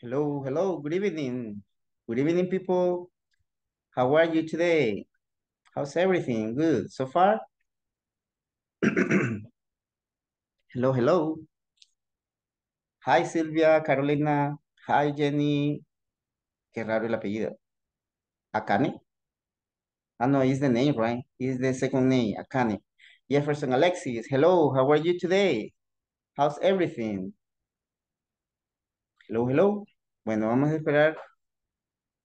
Hello, hello, good evening. Good evening, people. How are you today? How's everything? Good so far? hello, hello. Hi, Silvia, Carolina. Hi, Jenny. Qué raro el apellido. Akane? Ah, no, it's the name, right? It's the second name, Akane. Jefferson Alexis. Hello, how are you today? How's everything? Hello, hello. Bueno, vamos a esperar.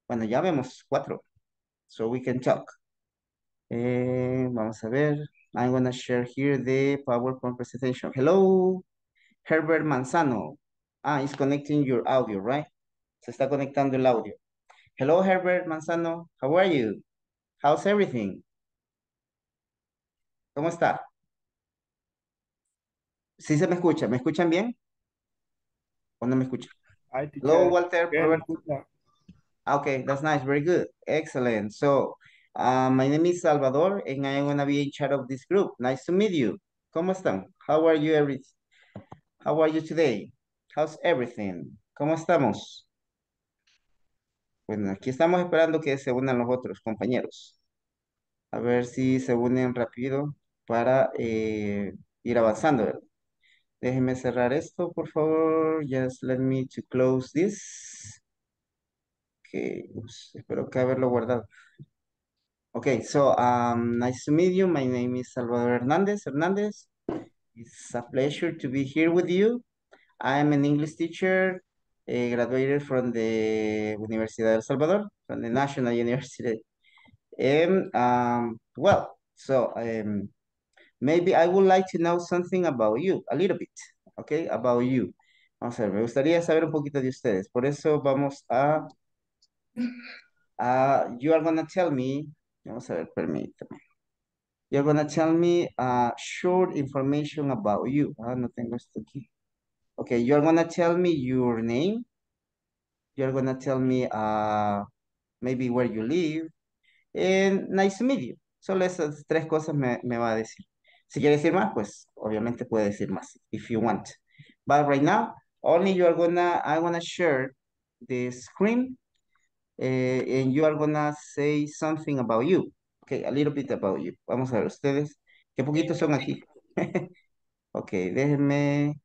Bueno, ya vemos cuatro. So we can talk. Eh, vamos a ver. I'm gonna share here the PowerPoint presentation. Hello, Herbert Manzano. Ah, it's connecting your audio, right? Se está conectando el audio. Hello, Herbert Manzano. How are you? How's everything? ¿Cómo está? Sí se me escucha. ¿Me escuchan bien? ¿O no me escuchan? Teacher. Hello, Walter. Escucha. Okay, that's nice. Very good. Excellent. So, uh, my name is Salvador, and I am gonna be in charge of this group. Nice to meet you. ¿Cómo están? How are you, every? How are you today? How's everything? ¿Cómo estamos? Bueno, aquí estamos esperando que se unan los otros compañeros. A ver si se unen rápido para eh, ir avanzando. ¿verdad? Déjenme cerrar esto, por favor. Just let me to close this. Okay, ups, espero que haberlo guardado. Okay, so um, nice to meet you. My name is Salvador Hernandez. Hernandez. It's a pleasure to be here with you. I am an English teacher, eh, graduated from the Universidad de Salvador, from the National University. And, um, well, so um, maybe I would like to know something about you, a little bit, okay, about you. Vamos a ver, me gustaría saber un poquito de ustedes. Por eso vamos a, you are gonna tell me, vamos a ver, permítame. You're gonna tell me uh, short information about you. Ah, no tengo esto aquí. Okay, you're gonna tell me your name. You're gonna tell me uh, maybe where you live. And nice to meet you. Solo esas tres cosas me, me va a decir. Si quiere decir más, pues obviamente puede decir más, if you want. But right now, only you are gonna, I wanna share the screen uh, and you are gonna say something about you. Okay, a little bit about you. Vamos a ver ustedes. ¿Qué poquitos son aquí? ok, déjenme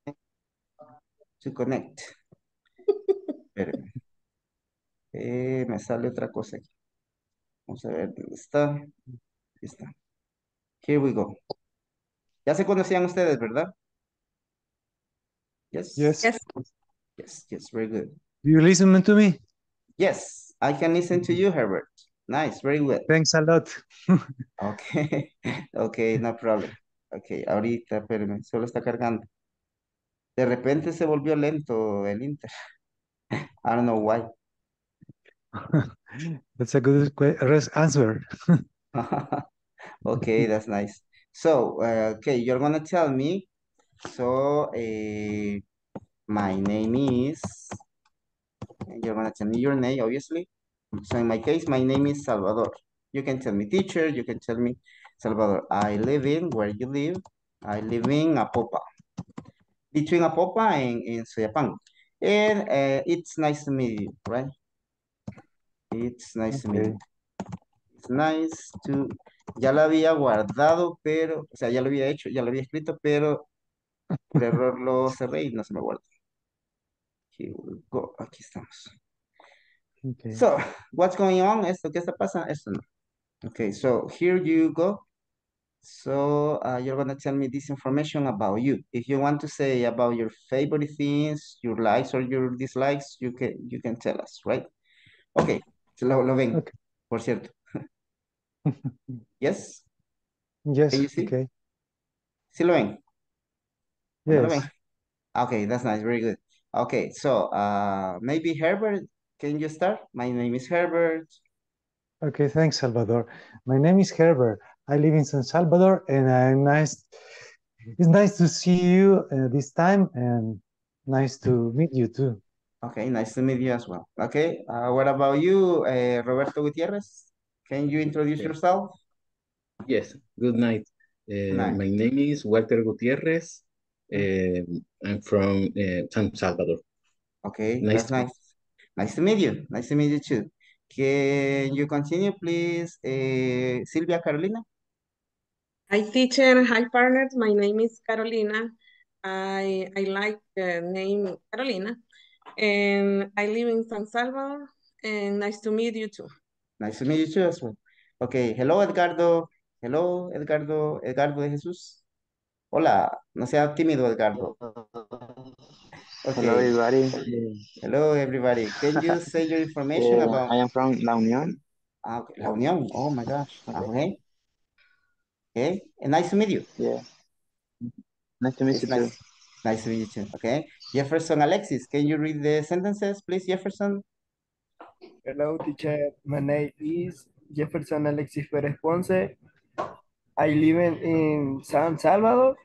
to connect. Espérenme. Eh, me sale otra cosa aquí. Vamos a ver dónde está. Aquí está. Here we go. Ya se conocían ustedes, ¿verdad? Yes. Yes. Yes. Yes, yes, very good. Do you listen to me? Yes, I can listen to you, Herbert. Nice, very good. Thanks a lot. Okay, okay, no problem. Okay, ahorita, espérenme, solo está cargando. De repente se volvió lento el Inter. I don't know why. That's a good answer. okay, that's nice. So, uh, okay, you're gonna tell me. So, uh, my name is. You're gonna tell me your name, obviously. So in my case, my name is Salvador. You can tell me teacher. You can tell me Salvador. I live in where you live. I live in Apopa. Between Apopa and, and Soyapango. And uh, it's nice to meet you, right? It's nice to meet you. It's nice to... Ya lo había guardado, pero... O sea, ya lo había hecho, ya lo había escrito, pero por error lo cerré y no se me guardó. Here we go. Aquí estamos. Okay. So, what's going on? Esto, ¿qué está pasando? Esto no. Okay, so here you go. So uh, you're gonna tell me this information about you. If you want to say about your favorite things, your likes or your dislikes, you can you can tell us, right? Okay, lo, lo ven, Okay. por cierto. Yes, Yes. Can you see? Okay. sí lo ven. ¿O no lo Yes. ven? Okay, that's nice, very good. Okay, so uh, maybe Herbert, can you start? My name is Herbert. Okay. Thanks, Salvador. My name is Herbert. I live in San Salvador, and I'm nice. It's nice to see you uh, this time, and nice to meet you too. Okay, nice to meet you as well. Okay, uh, what about you, uh, Roberto Gutierrez? Can you introduce Okay. yourself? Yes, good night. Uh, Night. My name is Walter Gutierrez. Um, I'm from uh, San Salvador. Okay, Nice that's to meet nice. Nice to meet you. Nice to meet you too. Can you continue, please, uh, Silvia Carolina? Hi, teacher. Hi, partners. My name is Carolina. I, I like the name Carolina. And I live in San Salvador. And nice to meet you too. Nice to meet you too as well. Okay, hello, Edgardo. Hello, Edgardo. Edgardo de Jesús. Hola, no sea tímido, Edgardo. Okay. Hello, everybody. Hello, everybody. Can you say your information Uh, about I am from La Unión. Ah, okay. La Unión? Oh my gosh. Okay. Okay. And nice to meet you. Yeah. Nice to meet It's you nice. too. Nice to meet you too. Okay. Jefferson Alexis, can you read the sentences, please, Jefferson? Hello, teacher. My name is Jefferson Alexis Perez Ponce. I live in, in San Salvador.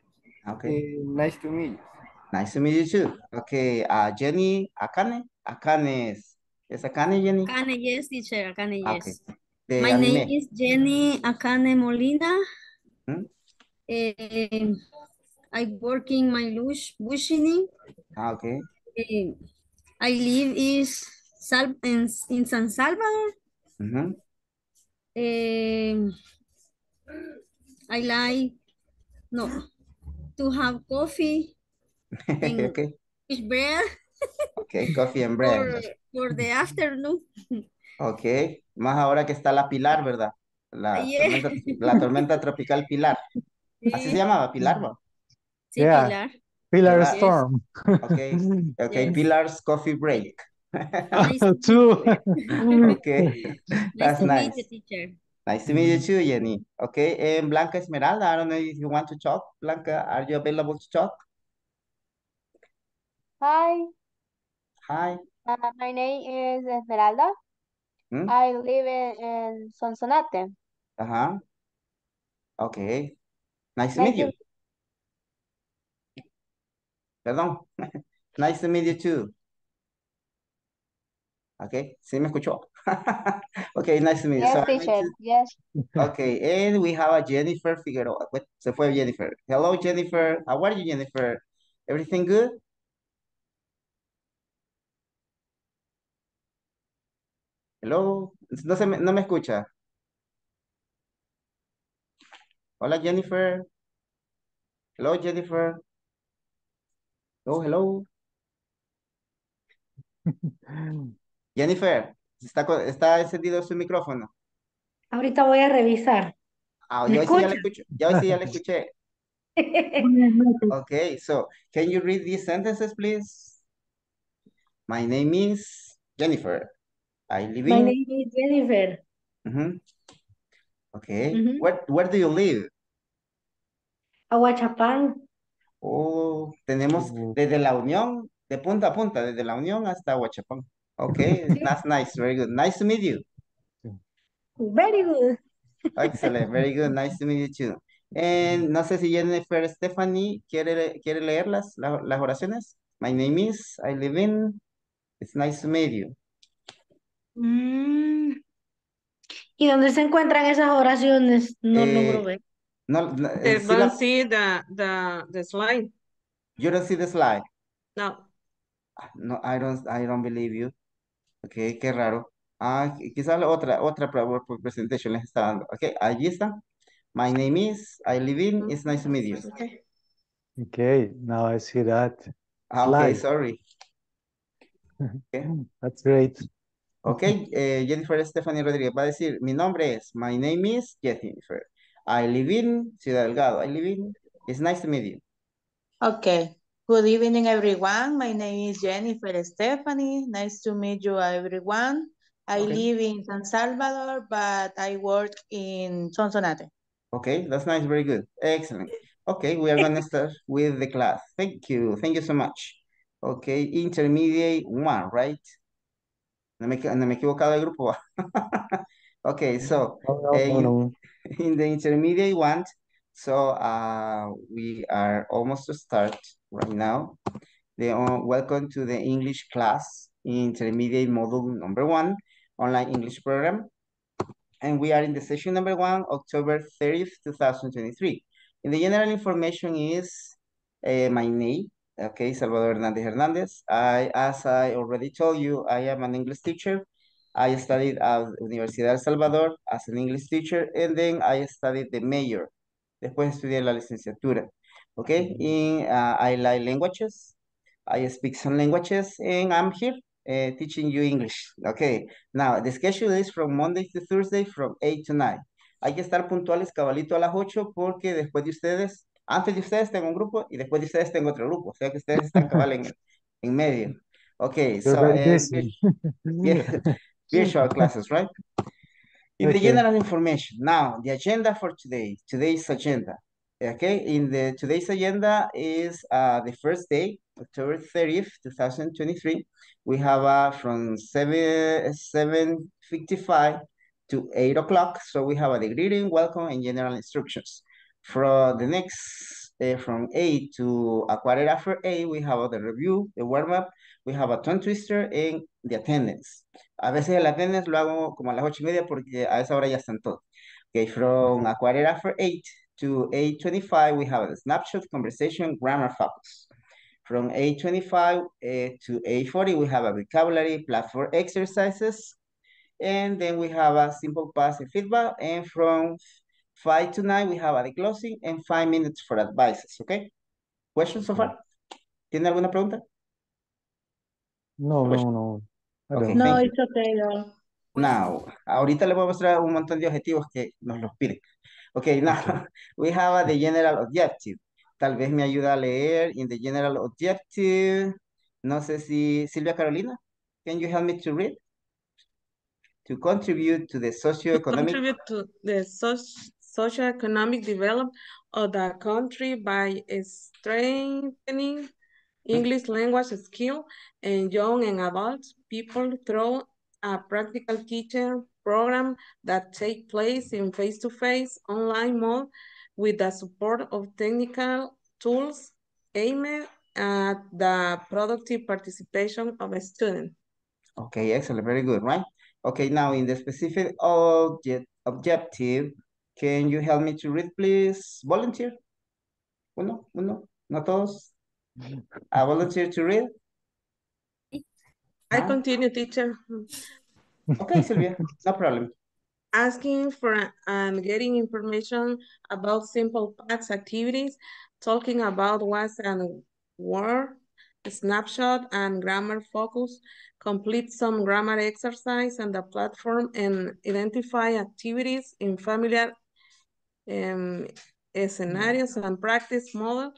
Okay. Eh, nice to meet you. Nice to meet you too. Okay. Uh, Jenny Akane. Akane is, is Akane Jenny? Akane, yes, teacher. Akane, Okay. yes. My anime. name is Jenny Akane Molina. Hmm? I work in my bushini. Ah, okay. Eh, I live is Sal in, in San Salvador. Mhm. Eh, I like no to have coffee and okay. fish bread Okay. Coffee and for, bread. for the afternoon. Okay. Más ahora que está la Pilar, ¿verdad? La, Yeah. tormenta, la tormenta tropical Pilar. Así se llamaba, Pilar, ¿va? sí, Yeah. Pilar. Pillar Yes. storm. Okay. Okay. Yes. Pilar's coffee break. Nice to Two. Okay. Nice That's to nice. meet you, teacher. Nice to meet you too, Jenny. Okay. And Blanca Esmeralda, I don't know if you want to talk. Blanca, are you available to talk? Hi, Hi. uh, my name is Esmeralda. Hmm? I live in, in Sonsonate. Uh-huh. Okay. Nice to meet you. Perdón. Nice to meet you too. Okay. Sí me escuchó. Okay, nice to meet you. Yes, teacher. to- Yes. Okay, and we have a Jennifer Figueroa. Wait, se fue Jennifer. Hello, Jennifer. How are you, Jennifer? Everything good? Hello. No, se me, no me escucha. Hola, Jennifer. Hello, Jennifer. Oh, hello. Jennifer, está, encendido su micrófono. Ahorita voy a revisar. Ah, ¿Me yo hoy sí ya le sí ya le escuché. Okay, so can you read these sentences, please? My name is Jennifer. I live My in. name is Jennifer. Okay. Where where do you live? Aguachapán. Oh, tenemos Oh. desde la Unión, de punta a punta, desde la Unión hasta Huachapán. Okay, that's nice. Very good. Nice to meet you. Very good. Excellent. Very good. Nice to meet you too. And no sé si Jennifer Stephanie quiere, quiere leerlas, la- las oraciones. My name is, I live in. It's nice to meet you. Mm. ¿Y dónde se encuentran esas oraciones? No Eh, logro ver. No, no, eh, sí don't la- see the, the, the slide. you don't see the slide. No. No, I don't, I don't believe you. Okay, qué raro. Ah, qui- quizás la otra, otra PowerPoint presentation les está dando. Okay, allí está. My name is, I live in, it's nice to meet you. Okay. Okay, now I see that. Ah, okay, Slide. sorry. That's great. Okay, eh, Jennifer Stephanie Rodríguez va a decir, mi nombre es, my name is Jennifer. I live in Ciudad Delgado. I live in, it's nice to meet you. Okay. Good evening, everyone. My name is Jennifer Stephanie. Nice to meet you, everyone. I Okay. live in San Salvador, but I work in Sonsonate. Okay, that's nice, very good. Excellent. Okay, we are gonna start with the class. Thank you, thank you so much. Okay, intermediate one, right? No me, no me he equivocado de grupo. Okay, so No, no, uh, no, in, no. in the intermediate one, so uh, we are almost to start right now. The, uh, welcome to the English class, intermediate module number one, online English program. And we are in the session number one, October 30th, 2023. And the general information is uh, my name, Okay, Salvador Hernandez Hernandez. I, as I already told you, I am an English teacher. I studied at Universidad El Salvador as an English teacher, and then I studied the major. Después estudié la licenciatura. Okay, in, uh, I like languages. I speak some languages, and I'm here uh, teaching you English. Okay, now the schedule is from Monday to Thursday from 8 to 9. Hay que estar puntuales cabalito a las 8 porque después de ustedes, antes de ustedes tengo un grupo y después de ustedes tengo otro grupo. O sea que ustedes están cabal en, en medio. Okay, You're so uh, busy. vir- virtual classes, right? In the general information, now the agenda for today, today's agenda. Okay, in the today's agenda is uh, the first day, October 30th, 2023. We have uh, from 7 7:55 to 8 o'clock. So we have a the greeting, welcome, and general instructions. For the next, uh, from 8 to a quarter after 8, we have the review, the warm-up, we have a tongue twister, and the attendance. A veces el attendance lo hago como a las ocho y media porque a esa hora ya están todos. Okay, from a quarter after 8 to 8.25, we have a snapshot, conversation, grammar focus. From 8.25 uh, to 8.40, we have a vocabulary, platform exercises, and then we have a simple past and feedback, and from 5 to 9, we have a closing, and 5 minutes for advices, okay? Questions so far? ¿Tiene alguna pregunta? No, no, no. Okay. No, it's okay. Now, ahorita le voy a mostrar un montón de objetivos que nos los piden. Okay, now we have the general objective. Tal vez me ayuda a leer in the general objective. No sé si Silvia Carolina, can you help me to read? To contribute to the socioeconomic. Contribute to the soc- socioeconomic development of the country by strengthening English language skill and young and adult people through a practical teaching program that take place in face-to-face online mode with the support of technical tools aimed at the productive participation of a student. Okay, excellent, very good, right? Okay, now in the specific object objective, can you help me to read, please? Volunteer? Uno, uno, no todos. A volunteer to read? I continue, teacher. Okay, Sylvia, no problem. asking for and getting information about simple past activities, talking about what's and word, snapshot and grammar focus, complete some grammar exercise on the platform and identify activities in familiar um, scenarios and practice model,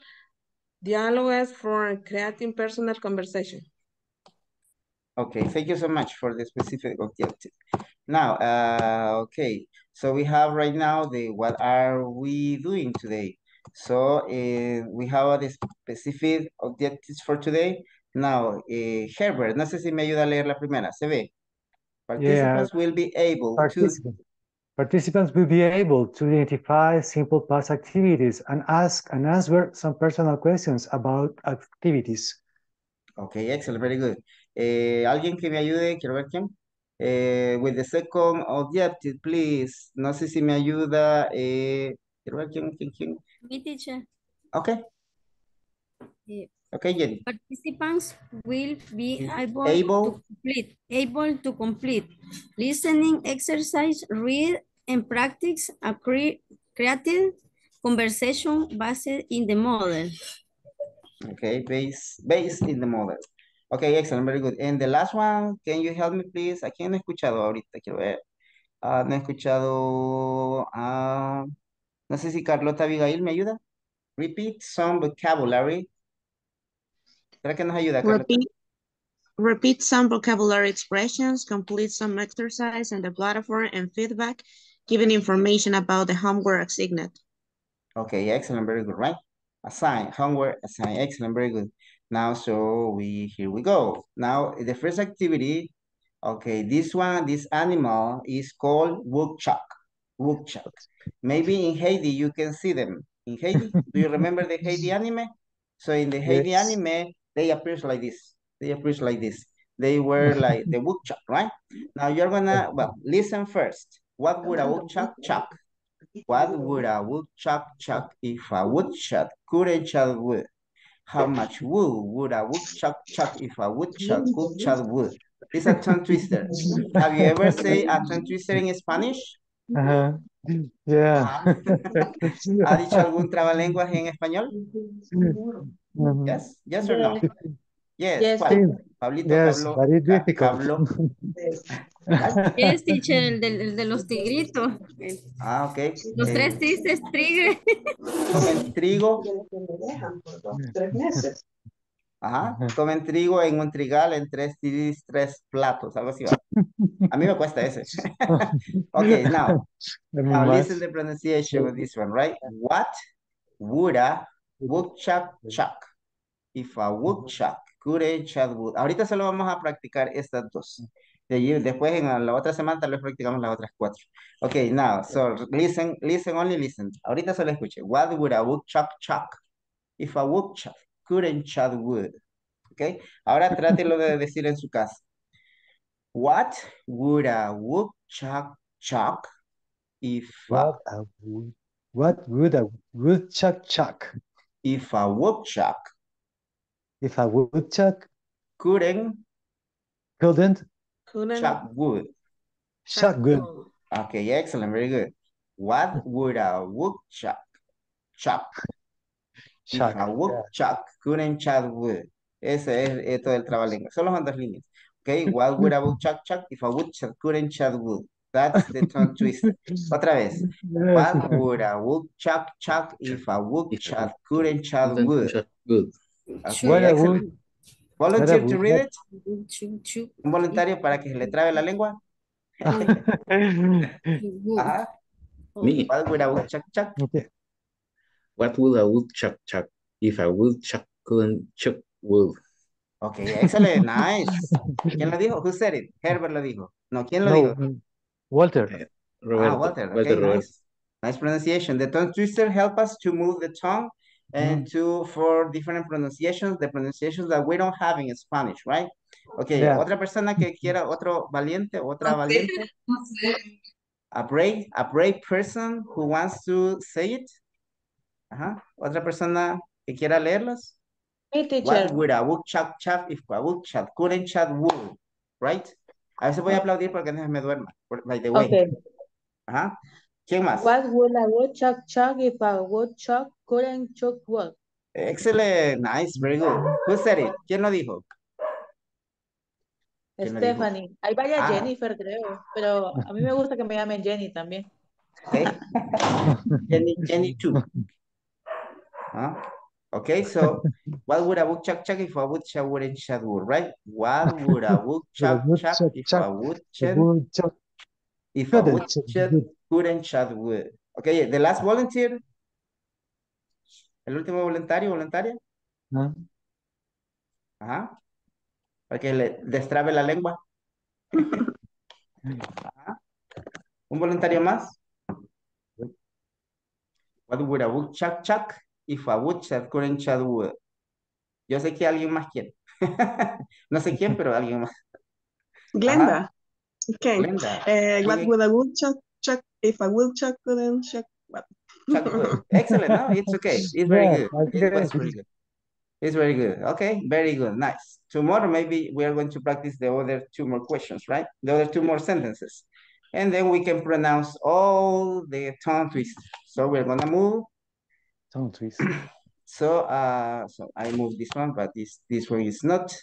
dialogues for creating personal conversation. Okay, thank you so much for the specific objective. Now, uh, okay, so we have right now the what are we doing today? So uh, we have the specific objectives for today. Now, uh, Herbert, no sé si me ayuda a leer la primera, se ve. Participants will be able to, Participants. Participants will be able to identify simple past activities and ask and answer some personal questions about activities. okay, excellent, very good. Eh, alguien que me ayude, quiero ver quién. Eh, with the second objective, please. No sé si me ayuda. Eh, quiero ver quién, quién, quién. Me teacher. Okay, eh, okay, Jenny. Participants will be able, Able. to complete, able to complete listening exercise, read and practice a cre- creative conversation based in the model. Okay, based, based in the model. Okay, excellent, very good. And the last one, can you help me, please? ¿A quién no he escuchado ahorita? Quiero ver. Ah, no he escuchado. ah, no sé si Carlota Abigail me ayuda. Repeat some vocabulary. ¿Será que nos ayuda, Carlota? Repeat, repeat some vocabulary expressions, complete some exercise and the platform and feedback, giving information about the homework assigned. Okay, excellent, very good, right? Assign, homework, assign, excellent, very good. Now, so we, here we go. Now, the first activity, okay, this one, this animal is called woodchuck, woodchuck. Maybe in Haiti, you can see them. In Haiti, do you remember the Haiti anime? So in the Haiti Yes. anime, they appear like this. They appear like this. They were like the woodchuck, right? Now you're gonna, well, listen first. What would a woodchuck chuck? What would a woodchuck chuck if a woodchuck couldn't chop wood? How much wood would a woodchuck chuck if a woodchuck could chuck wood? It's a tongue twister. Have you ever say a tongue twister in Spanish? Uh-huh. Yeah. ¿Ha dicho algún trabalenguas en español? Mhm. Yes, yes or no? Yes, Yes. Pablito Yes, Pablo, very difficult. Pablo. Yes, teacher, el, del- el de los tigritos. Ah, ok. Los Eh, tres tigres. comen trigo, ajá, comen trigo en un trigal en tres tiris, tres platos, algo así va. A mí me cuesta ese. Okay, now, now what? listen the pronunciation of this one, right? What would a woodchuck chuck if a woodchuck couldn't chuck wood? Ahorita solo vamos a practicar estas dos. De ahí- después en la otra semana tal vez practicamos las otras cuatro. Okay, now, so listen, listen, only listen. Ahorita solo escuche. What would a woodchuck chuck if a woodchuck couldn't chuck wood? Okay, ahora trátelo de decir en su casa. What would a woodchuck chuck if a, What a wood, what would a woodchuck chuck if a woodchuck if a woodchuck couldn't couldn't Couldn't chuck wood? chuck good? Okay, excellent, very good. What would a woodchuck chuck if Chuck. a woodchuck couldn't chuck wood? Ese es esto del trabalengua. Solo son dos líneas. Okay, what would a woodchuck chuck if a woodchuck couldn't chuck wood? That's the tongue twister. Otra vez. What would a woodchuck chuck if a woodchuck couldn't chuck Then wood? Good. Okay, What a wood, Volunteer to read it? Un voluntario para que se le trabe la lengua. Ajá. Me. What would a woodchuck chuck? Okay. What would a woodchuck chuck if a woodchuck couldn't chuck wood? Okay, excellent, nice. ¿Quién lo dijo? Who said it? Herbert lo dijo. No, ¿quién lo No, dijo? mm, Walter. Ah, Roberto. Walter. Walter Okay, Roberto. nice. Nice pronunciation. The tongue twister help us to move the tongue and to for different pronunciations, the pronunciations that we don't have in Spanish, right? Okay, Yeah. otra persona que quiera, otro valiente, otra valiente. A brave, a brave person who wants to say it. Ajá. Otra persona que quiera leerlos. What teacher. would a woodchuck chuck if a woodchuck couldn't chuck wood? Right? A veces voy a aplaudir porque no me duerma. By the way. Okay. Ajá. ¿Quién más? What would a woodchuck chuck if a woodchuck couldn't chuck wood? Excellent. Nice. Very good. Who said it? ¿Quién lo dijo? Stephanie. Hay varias Ah. Jennifer, creo, pero a mí me gusta que me llamen Jenny también. Okay. Jenny, Jenny too. Huh? Okay, so what would a woodchuck chuck if a woodchuck wouldn't chuck wood, right? What would a woodchuck chuck if a woodchuck if a woodchuck wood. couldn't chuck wood? Okay, the last volunteer. El último voluntario, voluntaria. Huh? Ajá. Para que le destrabe la lengua. Ajá. Un voluntario más. What would a woodchuck chuck if a woodchuck couldn't chuck wood? Yo sé que alguien más quiere. no sé quién, pero alguien más. Glenda. Okay. Glenda. Uh, what would a woodchuck chuck if I will couldn't chuck what? Excellent. No, it's okay. It's very Yeah, good. I It was very good. It's very good. Okay, very good. Nice. Tomorrow, maybe we are going to practice the other two more questions, right? The other two more sentences. And then we can pronounce all the tongue twisters. So we're gonna move. Tongue twist. So, uh, so I move this one, but this, this one is not.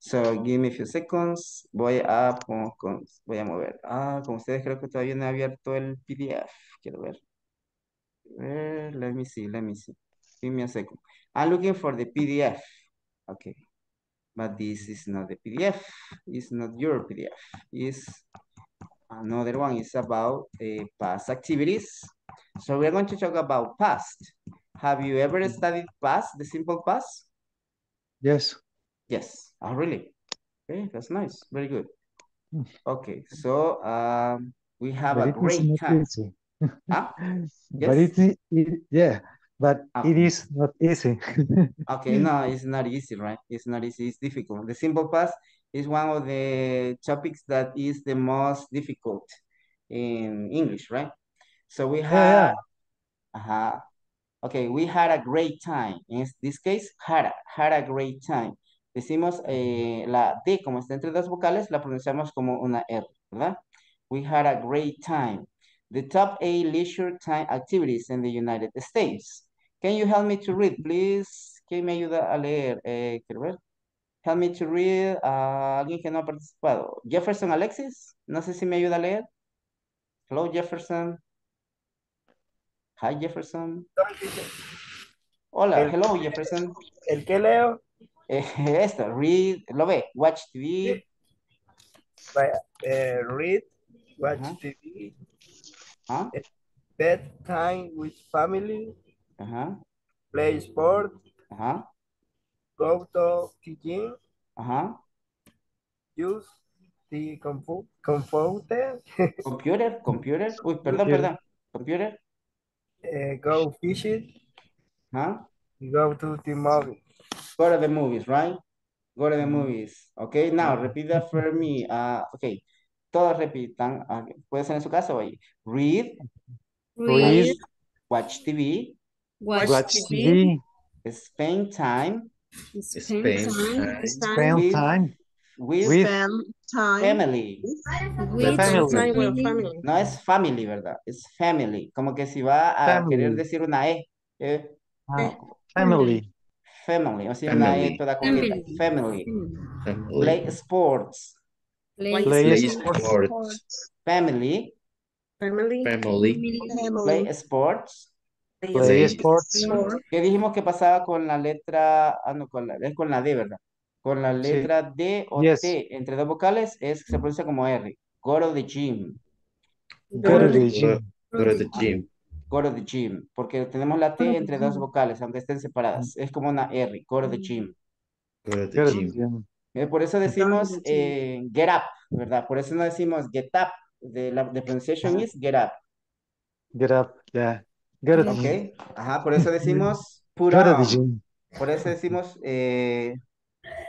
So give me a few seconds. Voy a, con- voy a mover. Ah, como ustedes creo que todavía no he abierto el PDF. Quiero ver. Eh, let me see, let me see. Give me a second. I'm looking for the PDF. Okay. But this is not the PDF. It's not your PDF. It's another one. It's about uh, past activities. So we're going to talk about past. Have you ever studied past, the simple past? Yes. Yes. Oh, really? Okay, that's nice. Very good. Okay, so um, we have But a great time. easy. Huh? But Yes. it, it, yeah, but it Okay. is not easy. Okay, no, it's not easy, right? It's not easy, it's difficult. The simple past is one of the topics that is the most difficult in English, right? So we Yeah, yeah. have, uh Okay, we had a great time. In this case, had a, had a great time. Decimos eh, la D, como está entre dos vocales, la pronunciamos como una R, ¿verdad? We had a great time. The top eight leisure time activities in the United States. Can you help me to read, please? ¿Quién me ayuda a leer? Eh, quiero ver. Help me to read. a alguien que no ha participado. Jefferson Alexis. No sé si me ayuda a leer. Hello, Jefferson. Hi, Jefferson. Hola, El- hello, Jefferson. ¿El que leo? Eh, esto, read, lo ve, watch TV. Eh, read, watch. TV, ¿Ah? spend time with family, play sport, go to the gym, use the compu computer, Computer, computer. Uy, perdón, Computer. perdón. Computer. eh, go fishing, go to the movie. Go to the movies, right? Go to the movies. Okay, now repeat that for me. Uh, okay. Todos repitan. Ah, Puede ser en su caso ahí. Read, Read, watch TV, Watch, watch TV, TV, spend time spend time spend time with with Spend time. family. with family. Time with family. family. No es family, ¿verdad? Es family. Como que si va a querer decir una E. eh, Ah, no, family. Family. O sea, Family. toda. Family. Family. Play sports. Play, Play Play sports. sports. Family. Family. Family. Play sports. Play Play sports. sport, ¿Qué dijimos que pasaba con la letra? Ah, no, con la, es con la D, ¿verdad? Con la Sí. letra D o Yes. T entre dos vocales es, se pronuncia como R. Go to the gym. Go to the Go gym. Go to the gym. To the gym. Porque tenemos la T entre dos vocales, aunque estén separadas. Es como una R. To the gym. The gym. Eh, Por eso decimos eh, get up, ¿verdad? Por eso no decimos get up. The, la the pronunciation is get up. Get up. Yeah. Go to the gym. ¿Ok? Ajá, por eso decimos put on. Por eso decimos, eh,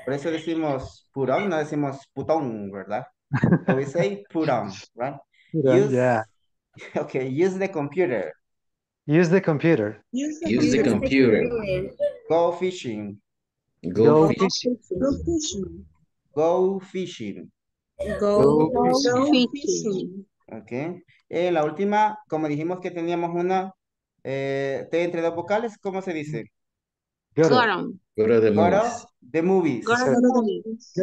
por eso decimos put on, no decimos put on, ¿verdad? So we say put on, right? Put on, Use, Yeah. okay, use the computer. Use the computer. Use the Use computer. computer, Go fishing. Go Go fishing. fishing. Go fishing. Go fishing. go Go fishing. Go fishing, fishing. Ok. Eh, la última, como dijimos que teníamos una eh, T entre dos vocales, ¿cómo se dice? Go to, the movies. the movies. Go to the movies.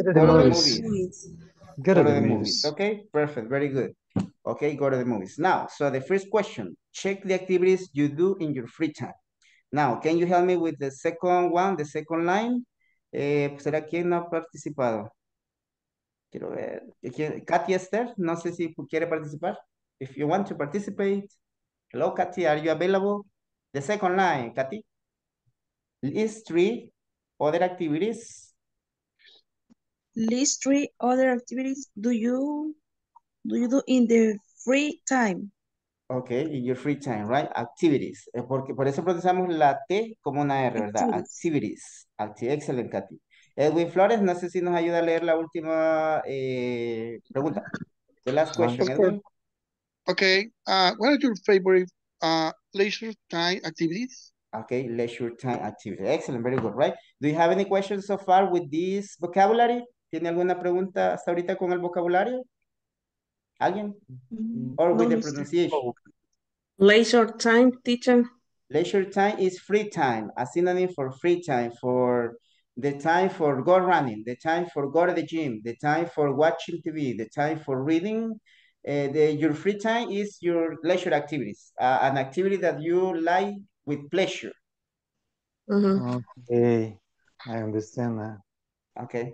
go to the movies. Okay, perfect, very good. Okay, go to the movies. Now, so the first question, check the activities you do in your free time. Now, can you help me with the second one, the second line? Eh, ¿será quién ha participado? Quiero ver. ¿Quién- Katy Esther, no sé si quiere participar. If you want to participate. Hello, Katy, are you available? The second line, Katy. List three other activities. List three other activities do you do you do in the free time? Okay, in your free time, right? Activities. Eh, porque por eso pronunciamos la T como una R, ¿verdad? Activities. Activities. Acti Excelente, Katy. Edwin Flores, no sé si nos ayuda a leer la última eh, pregunta. The last question, Edwin. Okay, uh, what are your favorite uh, leisure time activities? Okay, leisure time activity. Excellent, very good, right? Do you have any questions so far with this vocabulary? ¿Tiene alguna pregunta hasta ahorita con el vocabulario? ¿Alguien? Or with No, the pronunciation? Leisure time, teacher. Leisure time is free time, a synonym for free time, for the time for go running, the time for go to the gym, the time for watching TV, the time for reading. Uh, the, your free time is your leisure activities, uh, an activity that you like with pleasure. Mhm. Okay. I understand that. Okay.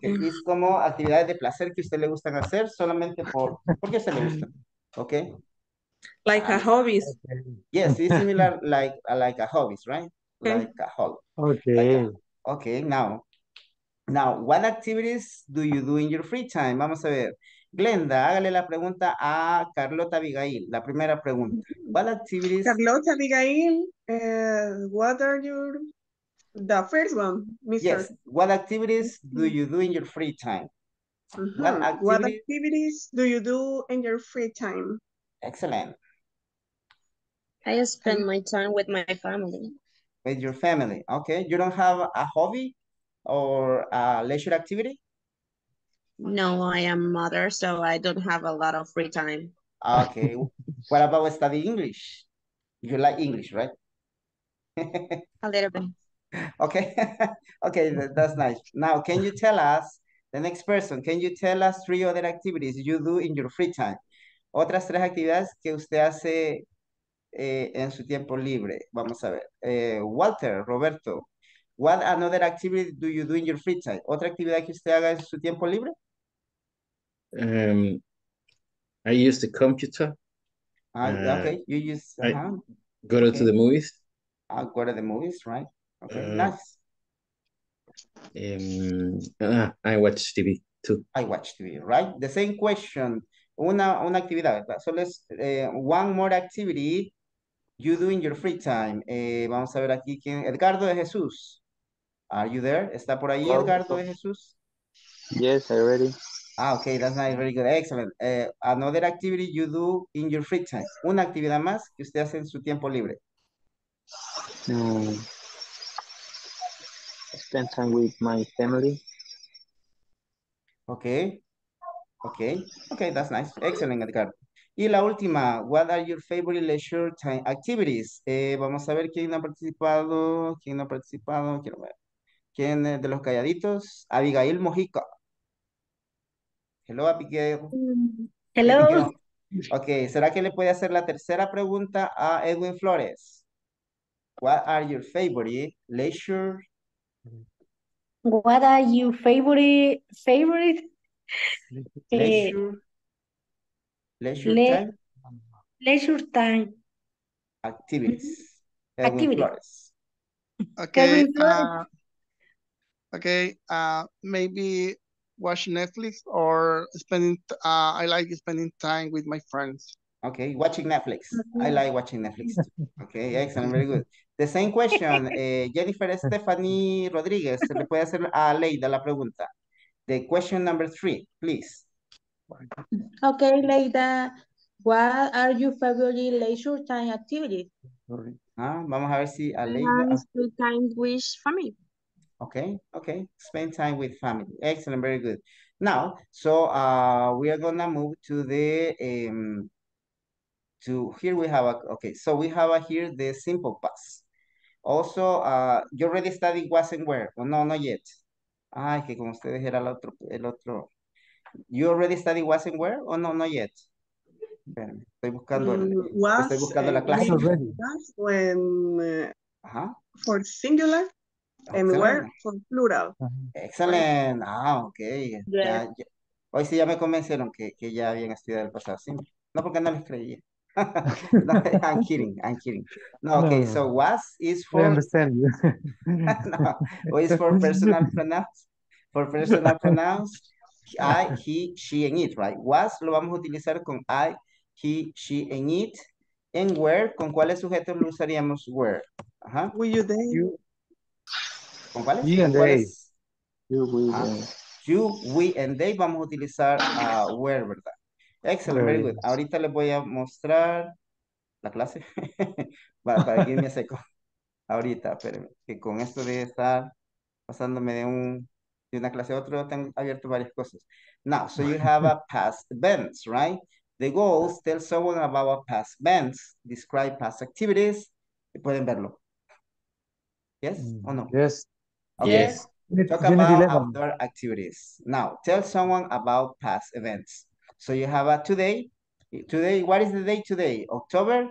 Es como actividades de placer que a usted le gustan hacer solamente por, porque a usted le gustan. Okay. Like a hobbies. Yes, it's similar like, like a hobbies, right? Like a hobby. Okay. Okay, now, now, what activities do you do in your free time? Vamos a ver. Glenda, hágale la pregunta a Carlota Abigail. La primera pregunta. What activities? Carlota Abigail, uh, what are your, the first one, Mr. Yes, what activities do you do in your free time? Mhm. What What activities? activities do you do in your free time? Excellent. I spend my time with my family. With your family, okay? You don't have a hobby or a leisure activity? No, I am mother, so I don't have a lot of free time. Okay. What about study English? You like English, right? A little bit. Okay, okay, that's nice. Now, can you tell us, the next person, can you tell us three other activities you do in your free time? Otras tres actividades que usted hace eh, en su tiempo libre. Vamos a ver. Eh, Walter, Roberto, what another activity do you do in your free time? ¿Otra actividad que usted haga en su tiempo libre? Um, I use the computer. Ah, Uh, okay, you use, uh-huh. go to okay. the movies. Ah, go to the movies, right? Okay, Uh, nice. Um, ah, I watch TV too. I watch TV, right? The same question. Una, una actividad, ¿verdad? Solo es eh, one more activity you do in your free time. Eh, vamos a ver aquí quién. Edgardo de Jesús. Are you there? ¿Está por ahí. Edgardo de Jesús? Yes, I ready. Ah, okay, that's nice, very good, excellent. Eh, another activity you do in your free time. Una actividad más que usted hace en su tiempo libre. Mm. Spend time with my family. Okay. Okay. Okay, that's nice. Excellent, Edgar. Y la última, what are your favorite leisure time activities? Eh, vamos a ver quién ha participado, quién no ha participado, quiero ver. ¿Quién es de los calladitos? Abigail Mojica. Hello, Abigail. Hello. Abigail. Ok, ¿será que le puede hacer la tercera pregunta a Edwin Flores? What are your favorite leisure What are your favorite favorite eh, leisure leisure le- time leisure time activities? Edwin Activities. Okay, uh, okay, uh, maybe watch Netflix or spending, uh, I like spending time with my friends. Okay, watching Netflix. I like watching Netflix. too. Okay, excellent, very good. The same question, eh, Jennifer Stephanie Rodríguez, se le puede hacer a Leida la pregunta. The question number three, please. Okay, Leida, what are your favorite leisure time activities? Ah, vamos a ver si a Leida. spend time with family. Okay, okay. Spend time with family. Excellent, very good. Now, so uh, we are gonna move to the um, to here we have a okay. So we have a, here the simple past. Also, uh, you already studied was and where? Oh, no, not yet. Ay, que con ustedes era el otro, el otro. You already studied was and where? Oh, no, not yet. Estoy buscando, el- Mm, was, estoy buscando la clase. was when uh, Ajá. for singular and where for plural. Excelente. Ah, ok. Ya, ya. Hoy sí ya me convencieron que, que ya habían estudiado el pasado simple. No porque no les creía. no, I'm kidding, I'm kidding. No, okay, No. so was is for. I for understand you. no, is for personal pronouns. For personal pronouns, I, he, she, and it, right? Was lo vamos a utilizar con I, he, she, and it. And where, ¿con cuáles sujetos lo usaríamos where? Ajá. Will you they? ¿Con cuáles? You and they. You will. Ah, uh, You, we, and they vamos a utilizar uh, where, ¿verdad? Excellent, very good. Ahorita les voy a mostrar la clase para, para que me seco. Ahorita, espérenme, que con esto de estar pasándome de un de una clase a otra, tengo abierto varias cosas. Now, so you have a past events, right? The goals tell someone about past events, describe past activities. Pueden verlo. Yes or no? Yes. Okay. Yes. Talk about 11. outdoor activities. Now, tell someone about past events. So you have a today. Today, what is the day today? October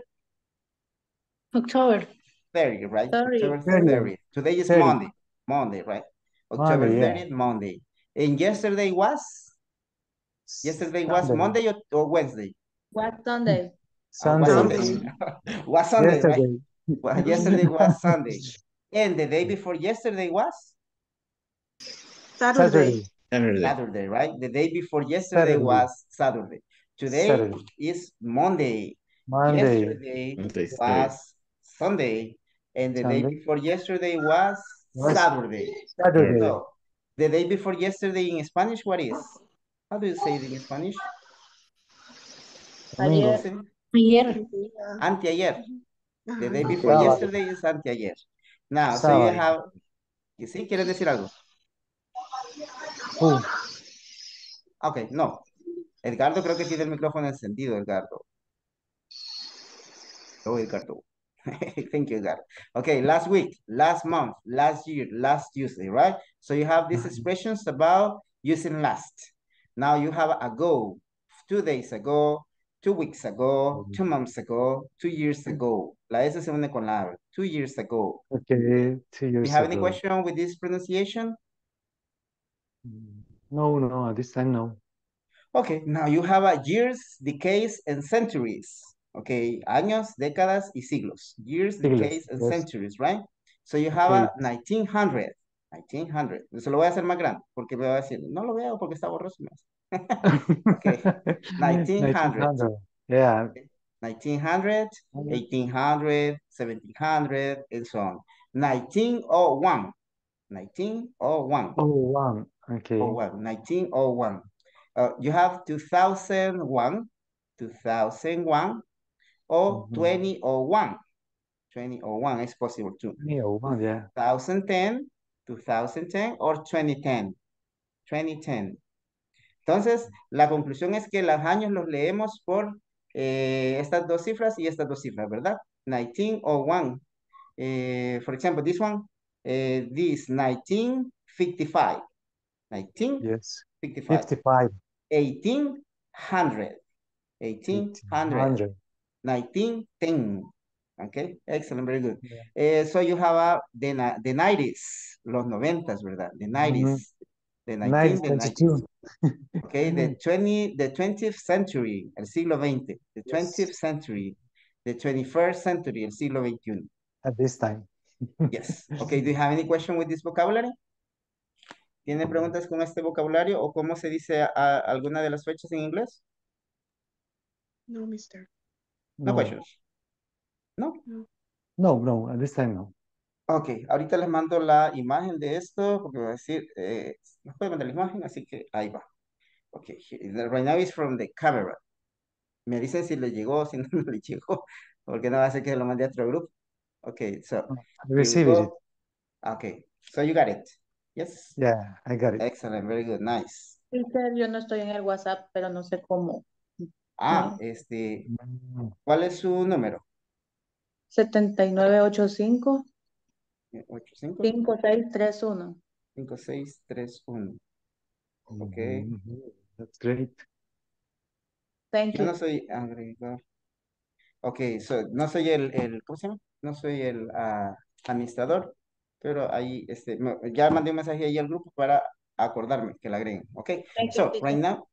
October 30, right? Thirty. October 30. 30. Today is 30. Monday. Monday, right? October Monday, yeah. Monday. And yesterday was? Yesterday was Sunday. Monday or, or Wednesday? What Sunday? Uh, was Sunday. Sunday. was Sunday, right? Yesterday. Well, yesterday was Sunday. And the day before yesterday was? Saturday. Saturday. Saturday. Saturday, right? The day before yesterday Saturday. was Saturday. Today Saturday. is Monday. Monday. Yesterday Monday, was Sunday. And the day Sunday. before yesterday was Saturday. Saturday. So, the day before yesterday in Spanish, what is? How do you say it in Spanish? Ayer. Sí. ayer Anteayer. The day before yesterday is anteayer. Now, so you have, you see, ¿quieres decir algo? Who? Ok, no. Edgardo creo que tiene el micrófono encendido, Edgardo. Oh, Edgardo. Thank you, Edgardo. Okay, last week, last month, last year, last Tuesday, right? So you have these expressions about using last. Now you have ago, two days ago, two weeks ago, two months ago, two years ago. La S se une con la Two years ago. Okay, two years Do you have any question with this pronunciation? No, no, at this time, no. Okay, now you have a years, decades, and centuries. Okay, años, décadas y siglos. Years, Siglos, decades, and yes. centuries, right? So you have a 1900. 1900. Se lo voy a hacer más grande porque me va a decir, no lo veo porque está borroso. Okay, 1900. Yeah, 1900, 1800, 1700, and so on. 1901. 1901. oh, one, oh oh okay. 01, 1901. Uh, you have 2001, 2001, or Mhm. 2001. 2001 is possible too. Yeah, one, yeah. 2010, 2010, or 2010. 2010. Entonces, la conclusión es que los años los leemos por eh, estas dos cifras y estas dos cifras, ¿verdad? 1901. Eh, for example, this one, eh, this 1955. 1955. Yes. 55, 1800. 1800. 100. 1910. Okay, excellent, very good. Yeah. Eh, so you have a, the, the 90s, los noventas, ¿verdad? The 90s. The 19, the 90s. Okay, the 20, the 20th century, el siglo XX. The Yes. 20th century, the 21st century, el siglo XXI. At this time. Yes. Okay, do you have any question with this vocabulary? ¿Tiene preguntas con este vocabulario o cómo se dice a, alguna de las fechas en inglés? No, mister. No No, questions. No. no, no, at this time, no. Ok, ahorita les mando la imagen de esto porque va a decir, eh, nos puede mandar la imagen, así que ahí va. Ok, right now is from the camera. Me dicen si le llegó, si no le llegó, porque no va a ser que lo mande a otro grupo. Ok, so, it. go. Ok, so you got it. Yes? Yeah, I got it. Excellent, very good, nice. Teacher, yo no estoy en el WhatsApp, pero no sé cómo. Ah, Mm. este, Mm, ¿cuál es su número? 7985 85 5631. 5631. Ok. mhm, That's great. Thank Yo no you. soy agregar. Ok, so, no soy el, el, ¿cómo se llama? No soy el ah, administrador, pero ahí, este, ya mandé un mensaje ahí al grupo para acordarme que la agreguen. Ok, Thank so, right now,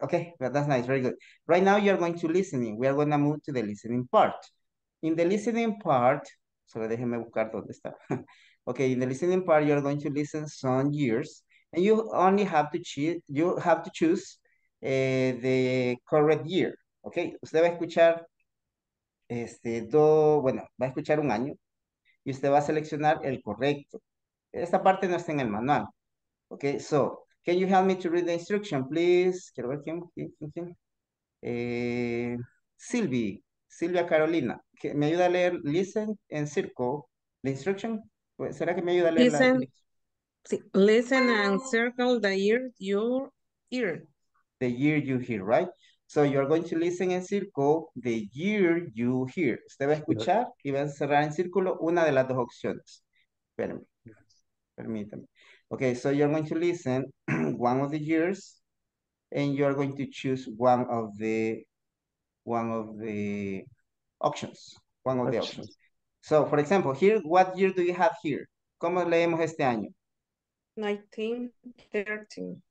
okay, that's nice, very good. Right now, you're going to listening. We are going to move to the listening part. In the listening part, solo déjenme buscar dónde está. Okay, in the listening part, you're going to listen some years, and you only have to choose, you have to choose eh, the correct year. Okay, usted va a escuchar, este, do, bueno, va a escuchar un año y usted va a seleccionar el correcto. Esta parte no está en el manual. Okay, so, can you help me to read the instruction, please? Quiero ver quién, quién. Eh, Silvi, Silvia Carolina, que me ayuda a leer listen and circle the instruction. Pues, ¿Será que me ayuda a leer la Listen. Sí, Listen and circle the year you hear. the year you hear, right? So you're going to listen and circle the year you hear. Usted va a escuchar y va a cerrar en círculo una de las dos opciones. Espérame. Permítame. Okay, so you're going to listen one of the years and you're going to choose one of the one of the options. One of the Options. options. So, for example, here, what year do you have here? ¿Cómo leemos este año? 1913.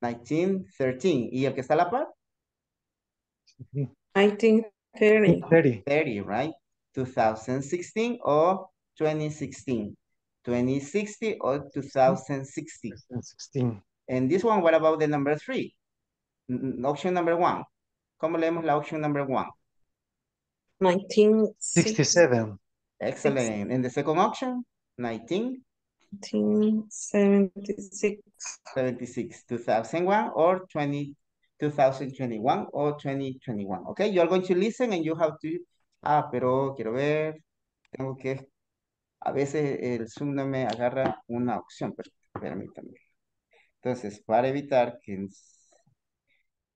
1913. ¿Y el que está a la par? 1930. 30. 30, right? 2016 or 2016? 2060 or 2060? 16. And this one, what about the number three? N- n- Option number one. ¿Cómo leemos la option number one? 1960. 67. Excellent. And the second option? 19? 1976. 76, 2001 or 20, 2021 or 2021. Okay, you are going to listen and you have to, ah, pero quiero ver, tengo que, a veces el Zoom no me agarra una opción, pero permítame. Entonces, para evitar que